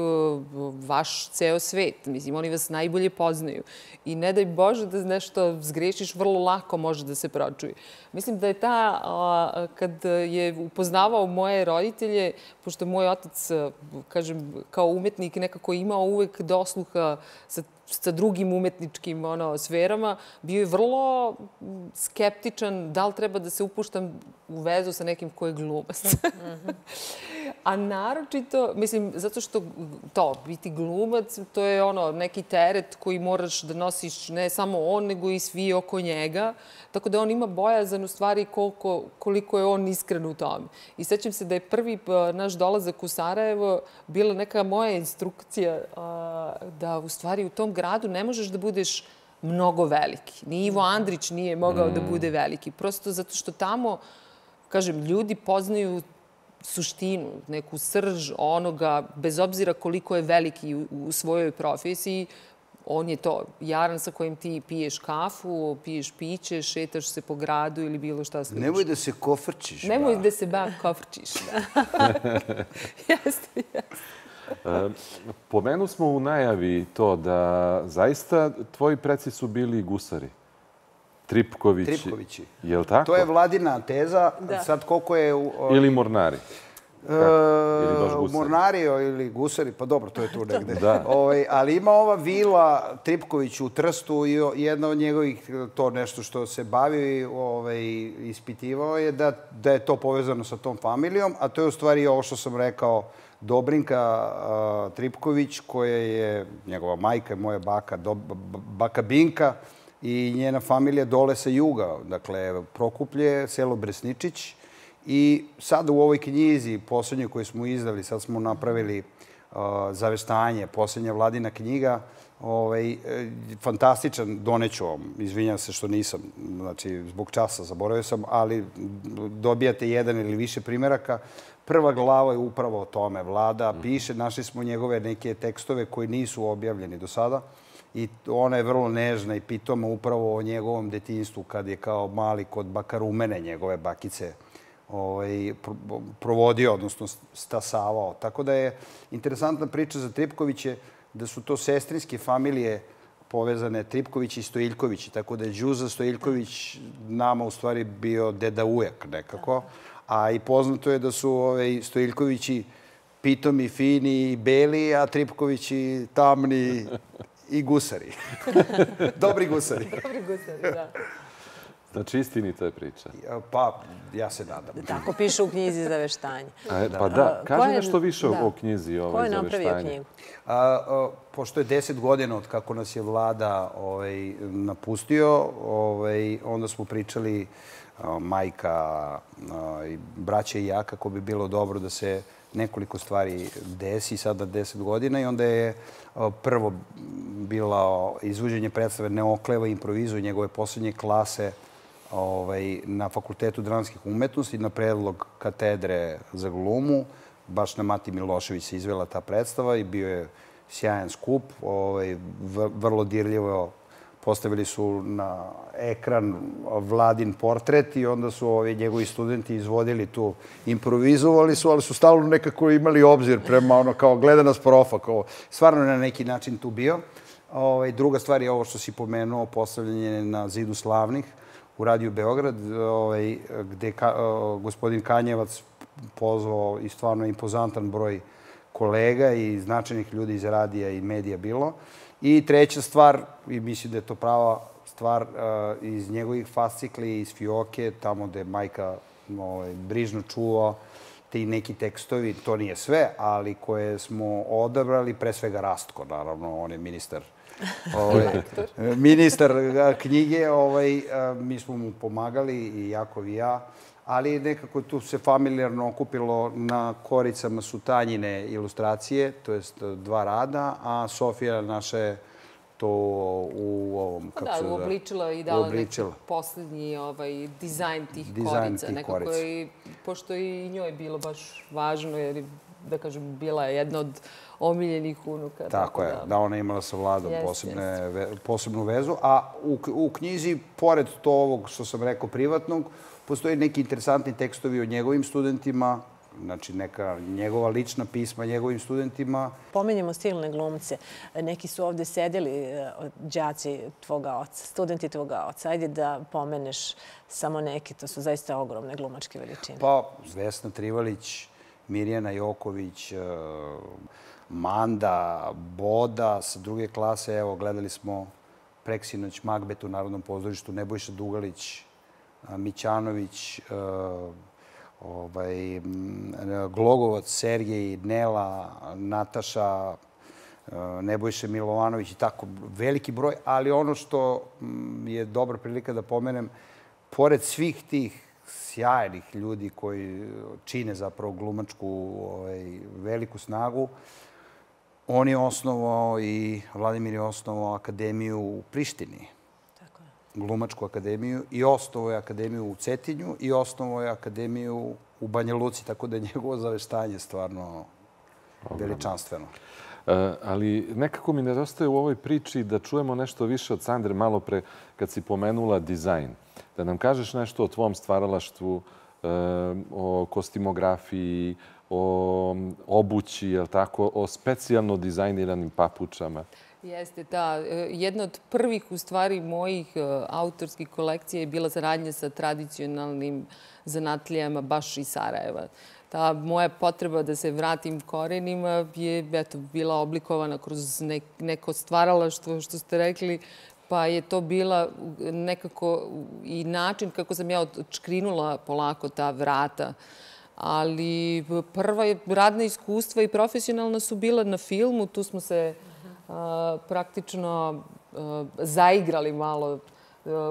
vaš ceo svet. Mislim, oni vas najbolje poznaju. I ne daj Bože da nešto zgrešiš, vrlo lako može da se pročuje. Mislim da je ta, kad je upoznavao moje roditelje, pošto moj otac kažem, kao umetnik nekako imao uvek dosluha sa, sa drugim umetničkim ono, sferama, bio je vrlo skeptičan da li treba da se upuštam u vezu sa nekim ko je glumac. A naročito, mislim, zato što to, biti glumac, to je ono, neki teret koji moraš da nosiš ne samo on, nego i svi oko njega. Tako da on ima bojazan u stvari koliko, koliko je on iskren u tome. I sećam se da je prvi naš dolazak u Sarajevo bila neka moja instrukcija da u stvari u tom gradu ne možeš da budeš mnogo veliki. Ni Ivo Andrić nije mogao da bude veliki. Prosto zato što tamo, kažem, ljudi poznaju suštinu, neku srž onoga, bez obzira koliko je veliki u svojoj profesiji, on je to, jaran sa kojim ti piješ kafu, piješ piće, šetaš se po gradu ili bilo šta slično. Nemoj da se kofrčiš. Nemoj da se ba kofrčiš. jeste, jeste. E, pomenu smo u najavi to da zaista tvoji preci su bili gusari. Tripkovići. Tripkovići. Je li tako? To je vladina teza. Da. Sad koliko je... Ili mornari. E, Mornario ili Gusari, pa dobro, to je tu negde. da. Ovaj, ali ima ova vila Tripković u Trstu i jedna od njegovih, to nešto što se bavi, ovaj, ispitivao je da, da je to povezano sa tom familijom, a to je u stvari ovo što sam rekao, Dobrinka uh, Tripković, koja je njegova majka, moja baka, do, baka Binka, i njena familija dole sa juga, dakle Prokuplje, selo Bresničić. I sad u ovoj knjizi, poslednjoj koju smo izdali, sad smo napravili uh, zaveštanje, poslednja vladina knjiga, ovaj, e, fantastičan, doneću vam, izvinjam se što nisam, znači zbog časa zaboravio sam, ali dobijate jedan ili više primeraka. Prva glava je upravo o tome. Vlada piše, našli smo njegove neke tekstove koji nisu objavljeni do sada i ona je vrlo nežna i pitoma upravo o njegovom detinstvu kad je kao mali kod bakarumene njegove bakice ovaj, provodio, odnosno stasavao. Tako da je interesantna priča za Tripkoviće da su to sestrinske familije povezane Tripković i Stojiljković. Tako da je Đuza Stojiljković nama u stvari bio deda ujak nekako. A i poznato je da su ovaj, Stojiljkovići pitomi, fini i beli, a Tripkovići tamni i gusari. Dobri gusari. Dobri gusari, da. Znači, istinita je priča. Pa, ja se nadam. Tako piše u knjizi za veštanje. A, pa da, kaži nešto više da. o knjizi ovaj, za veštanje. Ko je napravio knjigu? A, a, pošto je deset godina od kako nas je vlada ovaj, napustio, ovaj, onda smo pričali majka i braća i ja kako bi bilo dobro da se nekoliko stvari desi sada deset godina i onda je prvo bila izvođenje predstave Neokleva improvizu njegove poslednje klase ovaj, na Fakultetu dramskih umetnosti na predlog katedre za glumu. Baš na Mati Milošević se izvela ta predstava i bio je sjajan skup. Ovaj, vrlo dirljivo postavili su na ekran vladin portret i onda su ovi njegovi studenti izvodili tu, improvizovali su, ali su stalno nekako imali obzir prema ono kao gleda nas profa, kao stvarno na neki način tu bio. Ovaj, druga stvar je ovo što si pomenuo, postavljanje na zidu slavnih u Radiju Beograd, ovaj, gde ka, gospodin Kanjevac pozvao i stvarno impozantan broj kolega i značajnih ljudi iz radija i medija bilo. I treća stvar, i mislim da je to prava stvar, uh, iz njegovih fascikli, iz Fioke, tamo gde majka ovaj, brižno čuva ti neki tekstovi, to nije sve, ali koje smo odabrali, pre svega Rastko, naravno, on je ministar ovaj, ministar knjige, ovaj, mi smo mu pomagali i Jakov i ja, ali nekako tu se familijarno okupilo na koricama su tanjine ilustracije, to jest dva rada, a Sofija naše to u ovom... Kako da, uobličila i dala neki poslednji ovaj, dizajn tih dizajn korica. Tih nekako korica. i, pošto i njoj bilo baš važno, jer da kažem, bila je jedna od omiljenih unuka. Tako, tako je, da, da ona imala sa vladom jest, posebne, jest. Ve, posebnu vezu. A u, u knjizi, pored to ovog što sam rekao privatnog, postoje neki interesantni tekstovi o njegovim studentima, znači neka njegova lična pisma njegovim studentima. Pomenjamo silne glumce. Neki su ovde sedeli džaci e, tvoga oca, studenti tvoga oca. Ajde da pomeneš samo neki, to su zaista ogromne glumačke veličine. Pa, Vesna Trivalić, Mirjana Joković, e, Manda, Boda sa druge klase. Evo, gledali smo preksinoć Magbet u Narodnom pozorištu, Nebojša Dugalić, Mićanović, ovaj, Glogovac, Sergej, Nela, Nataša, Nebojše Milovanović i tako, veliki broj, ali ono što je dobra prilika da pomenem, pored svih tih sjajnih ljudi koji čine zapravo glumačku ovaj, veliku snagu, on je osnovao i Vladimir je osnovao akademiju u Prištini. Glumačku akademiju i osnovao je akademiju u Cetinju i osnovao je akademiju u Banja Luci, tako da je njegovo zaveštanje stvarno veličanstveno. E, ali nekako mi nedostaje u ovoj priči da čujemo nešto više od Sandre malo pre kad si pomenula dizajn. Da nam kažeš nešto o tvom stvaralaštvu, e, o kostimografiji, o obući, je tako, o specijalno dizajniranim papučama. Jeste, da. E, jedna od prvih, u stvari, mojih autorskih kolekcija je bila saradnja sa tradicionalnim zanatlijama baš iz Sarajeva ta moja potreba da se vratim korenima je eto, bila oblikovana kroz neko stvaralaštvo, što ste rekli, pa je to bila nekako i način kako sam ja odškrinula polako ta vrata. Ali prva radna iskustva i profesionalna su bila na filmu. Tu smo se a, praktično a, zaigrali malo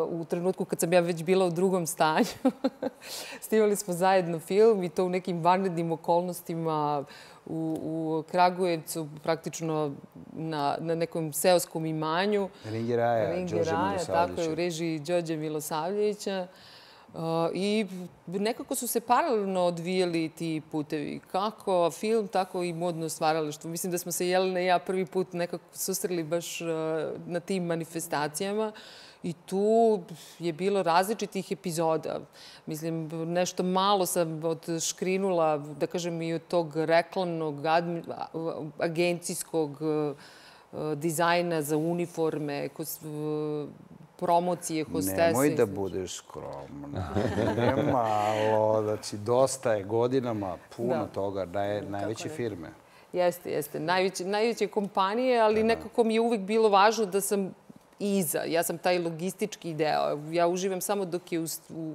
u trenutku kad sam ja već bila u drugom stanju. Snimali smo zajedno film i to u nekim vanrednim okolnostima u, u Kragujevcu, praktično na, na nekom seoskom imanju. Ringeraja, Đorđe Milosavljevića. Tako je, u režiji Đorđe Milosavljevića. Uh, I nekako su se paralelno odvijali ti putevi. Kako film, tako i modno stvaralaštvo. Mislim da smo se Jelena i ja prvi put nekako susreli baš uh, na tim manifestacijama. I tu je bilo različitih epizoda. Mislim, nešto malo sam odškrinula, da kažem, i od tog reklamnog, agencijskog e, dizajna za uniforme, promocije, hostese. Nemoj da budeš skromna. Ne malo, znači dosta je godinama, puno da. toga, naj, najveće firme. Jeste, jeste. Najveće, najveće kompanije, ali da, nekako mi je uvek bilo važno da sam iza. Ja sam taj logistički deo. Ja uživam samo dok je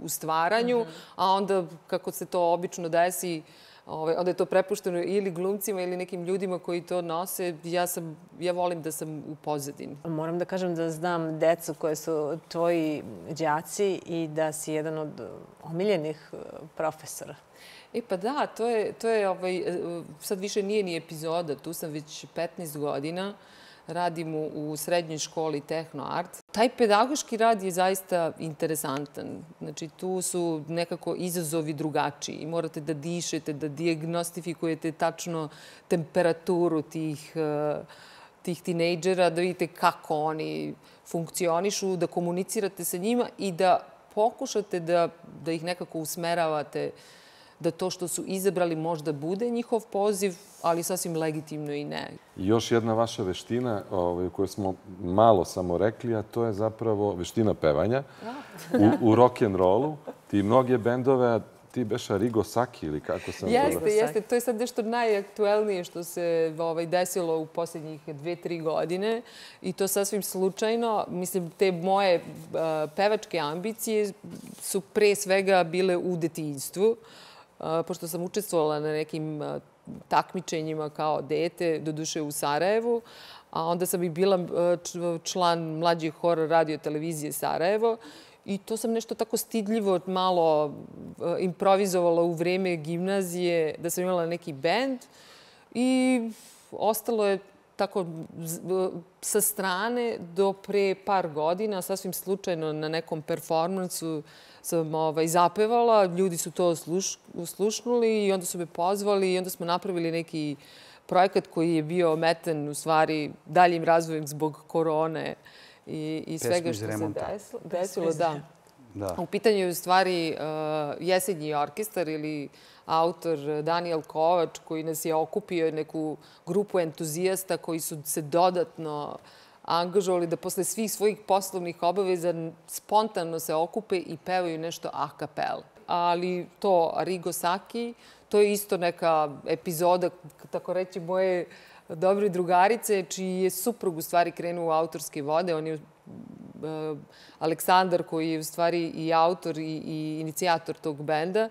u, stvaranju, a onda kako se to obično desi, Ovaj, onda je to prepušteno ili glumcima ili nekim ljudima koji to nose. Ja, sam, ja volim da sam u pozadini. Moram da kažem da znam decu koje su tvoji đaci i da si jedan od omiljenih e, profesora. E pa da, to je, to je ovaj, e, sad više nije ni epizoda, tu sam već 15 godina. Uh, radim u, srednjoj školi Tehno Art. Taj pedagoški rad je zaista interesantan. Znači, tu su nekako izazovi drugačiji. Morate da dišete, da diagnostifikujete tačno temperaturu tih, eh, tih tinejdžera, da vidite kako oni funkcionišu, da komunicirate sa njima i da pokušate da, da ih nekako usmeravate uh, da to što su izabrali možda bude njihov poziv, ali sasvim legitimno i ne. Još jedna vaša veština ovaj, koju smo malo samo rekli, a to je zapravo veština pevanja u, u rock'n'rollu. Ti mnoge bendove, ti beša Rigo Saki ili kako sam... Jeste, jeste. To je sad nešto najaktuelnije što se ovaj, desilo u poslednjih dve, tri godine i to sasvim slučajno. Mislim, te moje uh, pevačke ambicije su pre svega bile u detinjstvu. Uh, pošto sam učestvovala na nekim takmičenjima kao dete, do duše u Sarajevu, a onda sam i bila član mlađih hora radio televizije Sarajevo i to sam nešto tako stidljivo malo improvizovala u vreme gimnazije, da sam imala neki bend i ostalo je tako sa strane do pre par godina, sasvim slučajno na nekom performansu sam ovaj, zapevala, ljudi su to sluš, slušnuli i onda su me pozvali i onda smo napravili neki projekat koji je bio ometan u stvari daljim razvojem zbog korone i, i svega što se desilo. desilo da. da. U pitanju je u stvari uh, jesenji orkestar ili autor Daniel Kovač koji nas je okupio neku grupu entuzijasta koji su se dodatno uh, angažovali da posle svih svojih poslovnih obaveza spontano se okupe i pevaju nešto a kapel. Ali to Rigo Saki, to je isto neka epizoda, tako reći, moje dobre drugarice, čiji je suprug u stvari krenuo u autorske vode. On je uh, Aleksandar, koji je u stvari i autor i, i inicijator tog benda,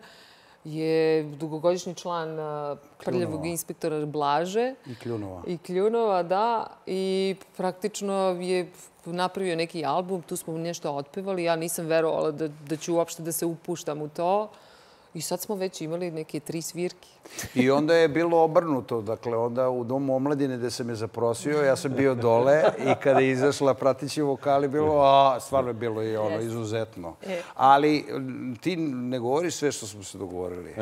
je dugogodišnji član a, prljavog inspektora Blaže. I Kljunova. I Kljunova, da. I praktično je napravio neki album, tu smo nešto otpevali. Ja nisam verovala da, da ću uopšte da se upuštam u to. I sad smo već imali neke tri svirke. I onda je bilo obrnuto. Dakle, onda u Domu omladine gde sam je zaprosio, ja sam bio dole i kada je izašla pratići vokali, bilo, a, stvarno je bilo i ono, izuzetno. Ali ti ne govoriš sve što smo se dogovorili.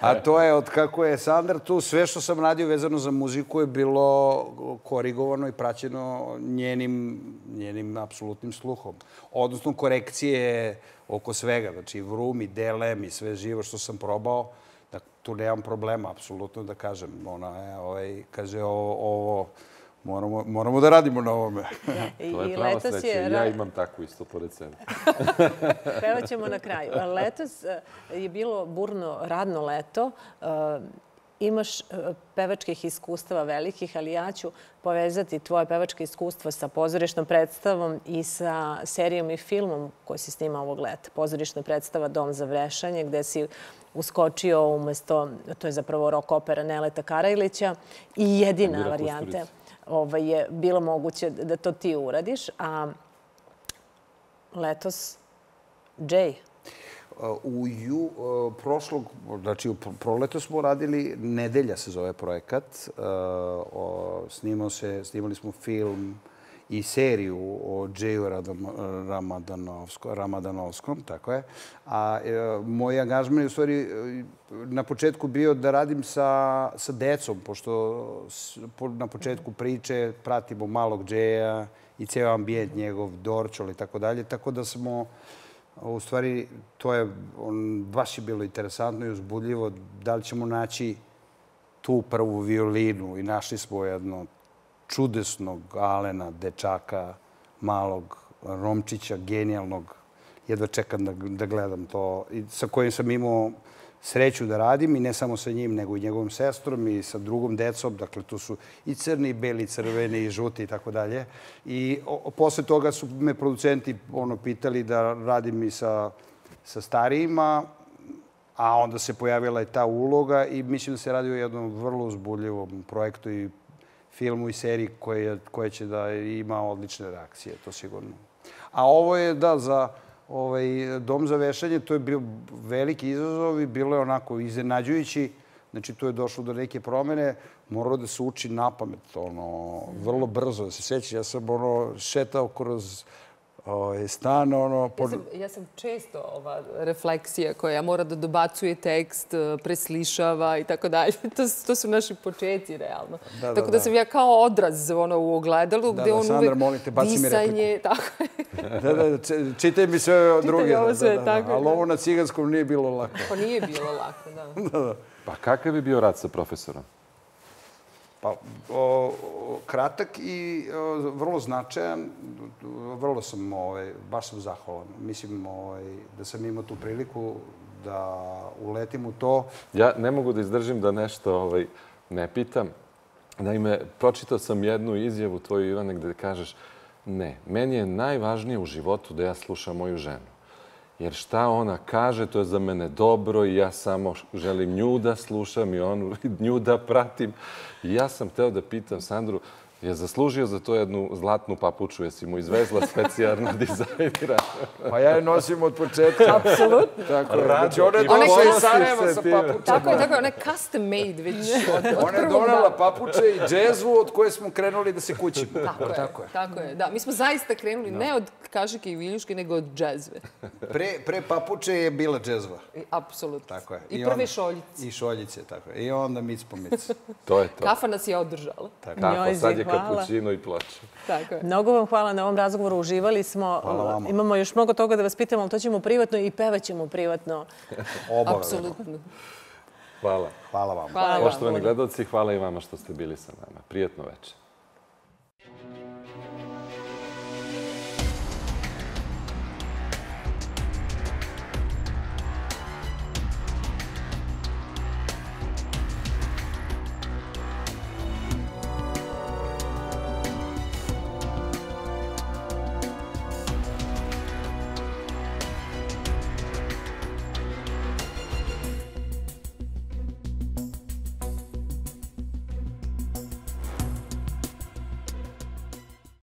A to je od kako je Sandar tu, sve što sam radio vezano za muziku je bilo korigovano i praćeno njenim, njenim apsolutnim sluhom. Odnosno, korekcije oko svega. Znači, vrum i delem i sve živo što sam probao, da tu nemam problema, apsolutno da kažem. Ona, je, ovaj, kaže, ovo, ovo moramo, moramo da radimo na ovome. I, To je i prava letos sreća. je... Ja imam takvu isto pored sebe. Pevat ćemo na kraju. Letos e, je bilo burno radno leto. Imaš e, pevačkih iskustava velikih, ali ja ću povezati tvoje pevačke iskustva sa pozorišnom predstavom i sa serijom i filmom koji si snimao ovog leta. Pozorišna predstava Dom za vrešanje, gde si uskočio umesto, to je zapravo rok opera Neleta Karajlića i jedina varijanta Kusturica. ovaj, je bilo moguće da to ti uradiš. A letos Jay. U ju, uh, prošlog, znači u pro- proleto smo radili, Nedelja se zove projekat. O, snimao se, snimali smo film i seriju o Džeju Radam- Ramadanovskom, Ramadanovskom, tako je. A e, moj angažman je u stvari e, na početku bio da radim sa, sa decom, pošto na početku priče pratimo malog Džeja i ceo ambijent njegov, Dorčol i tako dalje, tako da smo u stvari, to je on, baš je bilo interesantno i uzbudljivo da li ćemo naći tu prvu violinu i našli smo jedno čudesnog Alena, dečaka, malog Romčića, genijalnog. Jedva čekam da, da gledam to. I sa kojim sam imao sreću da radim i ne samo sa njim, nego i njegovom sestrom i sa drugom decom. Dakle, tu su i crni, i beli, i crveni, i žuti i tako dalje. I o, posle toga su me producenti ono, pitali da radim i sa, sa starijima, a onda se pojavila i ta uloga i mislim da se radi o jednom vrlo uzbudljivom projektu i filmu i seriji koje, koje će da ima odlične reakcije, to sigurno. A ovo je, da, za ovaj, dom za vešanje, to je bio veliki izazov i bilo je onako iznenađujući. Znači, tu je došlo do neke promene, moralo da se uči na pamet, ono, vrlo brzo, da se seća. Ja sam, ono, šetao kroz ovaj, stan, ono, Ja sam, ja sam često ova refleksija koja mora da dobacuje tekst, eh, preslišava i tako dalje. To, su- to su naši početci, realno. Da, da, tako da, da. sam ja kao odraz ono, u ogledalu, Da, gde da, on Sandra, uvek molim te, baci mi disanje, tako. Da, da, čitaj mi sve o druge. ovo sve, tako je, Ali ovo na ciganskom nije bilo lako. Pa nije bilo lako, da. Pa kakav je bio rad sa profesorom? Pa, o, kratak i o, vrlo značajan. Vrlo sam, ovaj, baš sam zahvalan. Mislim ovaj, da sam imao tu priliku da uletim u to. Ja ne mogu da izdržim da nešto ovaj, ne pitam. Naime, pročitao sam jednu izjavu tvoju, Ivane, gde kažeš ne, meni je najvažnije u životu da ja slušam moju ženu. Jer šta ona kaže, to je za mene dobro i ja samo želim nju da slušam i onu, nju da pratim. I ja sam teo da pitam Sandru, je zaslužio za to jednu zlatnu papuču? Jesi mu izvezla specijalno dizajnira? Pa ja je nosim od početka. Apsolutno. Tako je. Znači, ona je I došla iz Sarajeva sa papučama. Tako je, tako je, ona je custom made već od, od Ona je dana. papuče i džezvu od koje smo krenuli da se kućimo. Tako je, Tako je. tako je. Da, mi smo zaista krenuli ne od kašike i viljuške, nego od džezve. Pre, pre papuče je bila džezva. I, apsolutno. Tako je. I, prve šoljice. I šoljice, tako je. I onda mic po mic. To je to. Kafa nas je održala. Kafa, Njoj sad je. Kapućino i ploča. Tako je. Mnogo vam hvala na ovom razgovoru. Uživali smo. Hvala vama. Imamo još mnogo toga da vas pitamo, ali to ćemo privatno i pevaćemo privatno. Obavezno. Apsolutno. Hvala. Hvala vam. Hvala vam. Poštovani gledalci, hvala i vama što ste bili sa nama. Prijetno večer.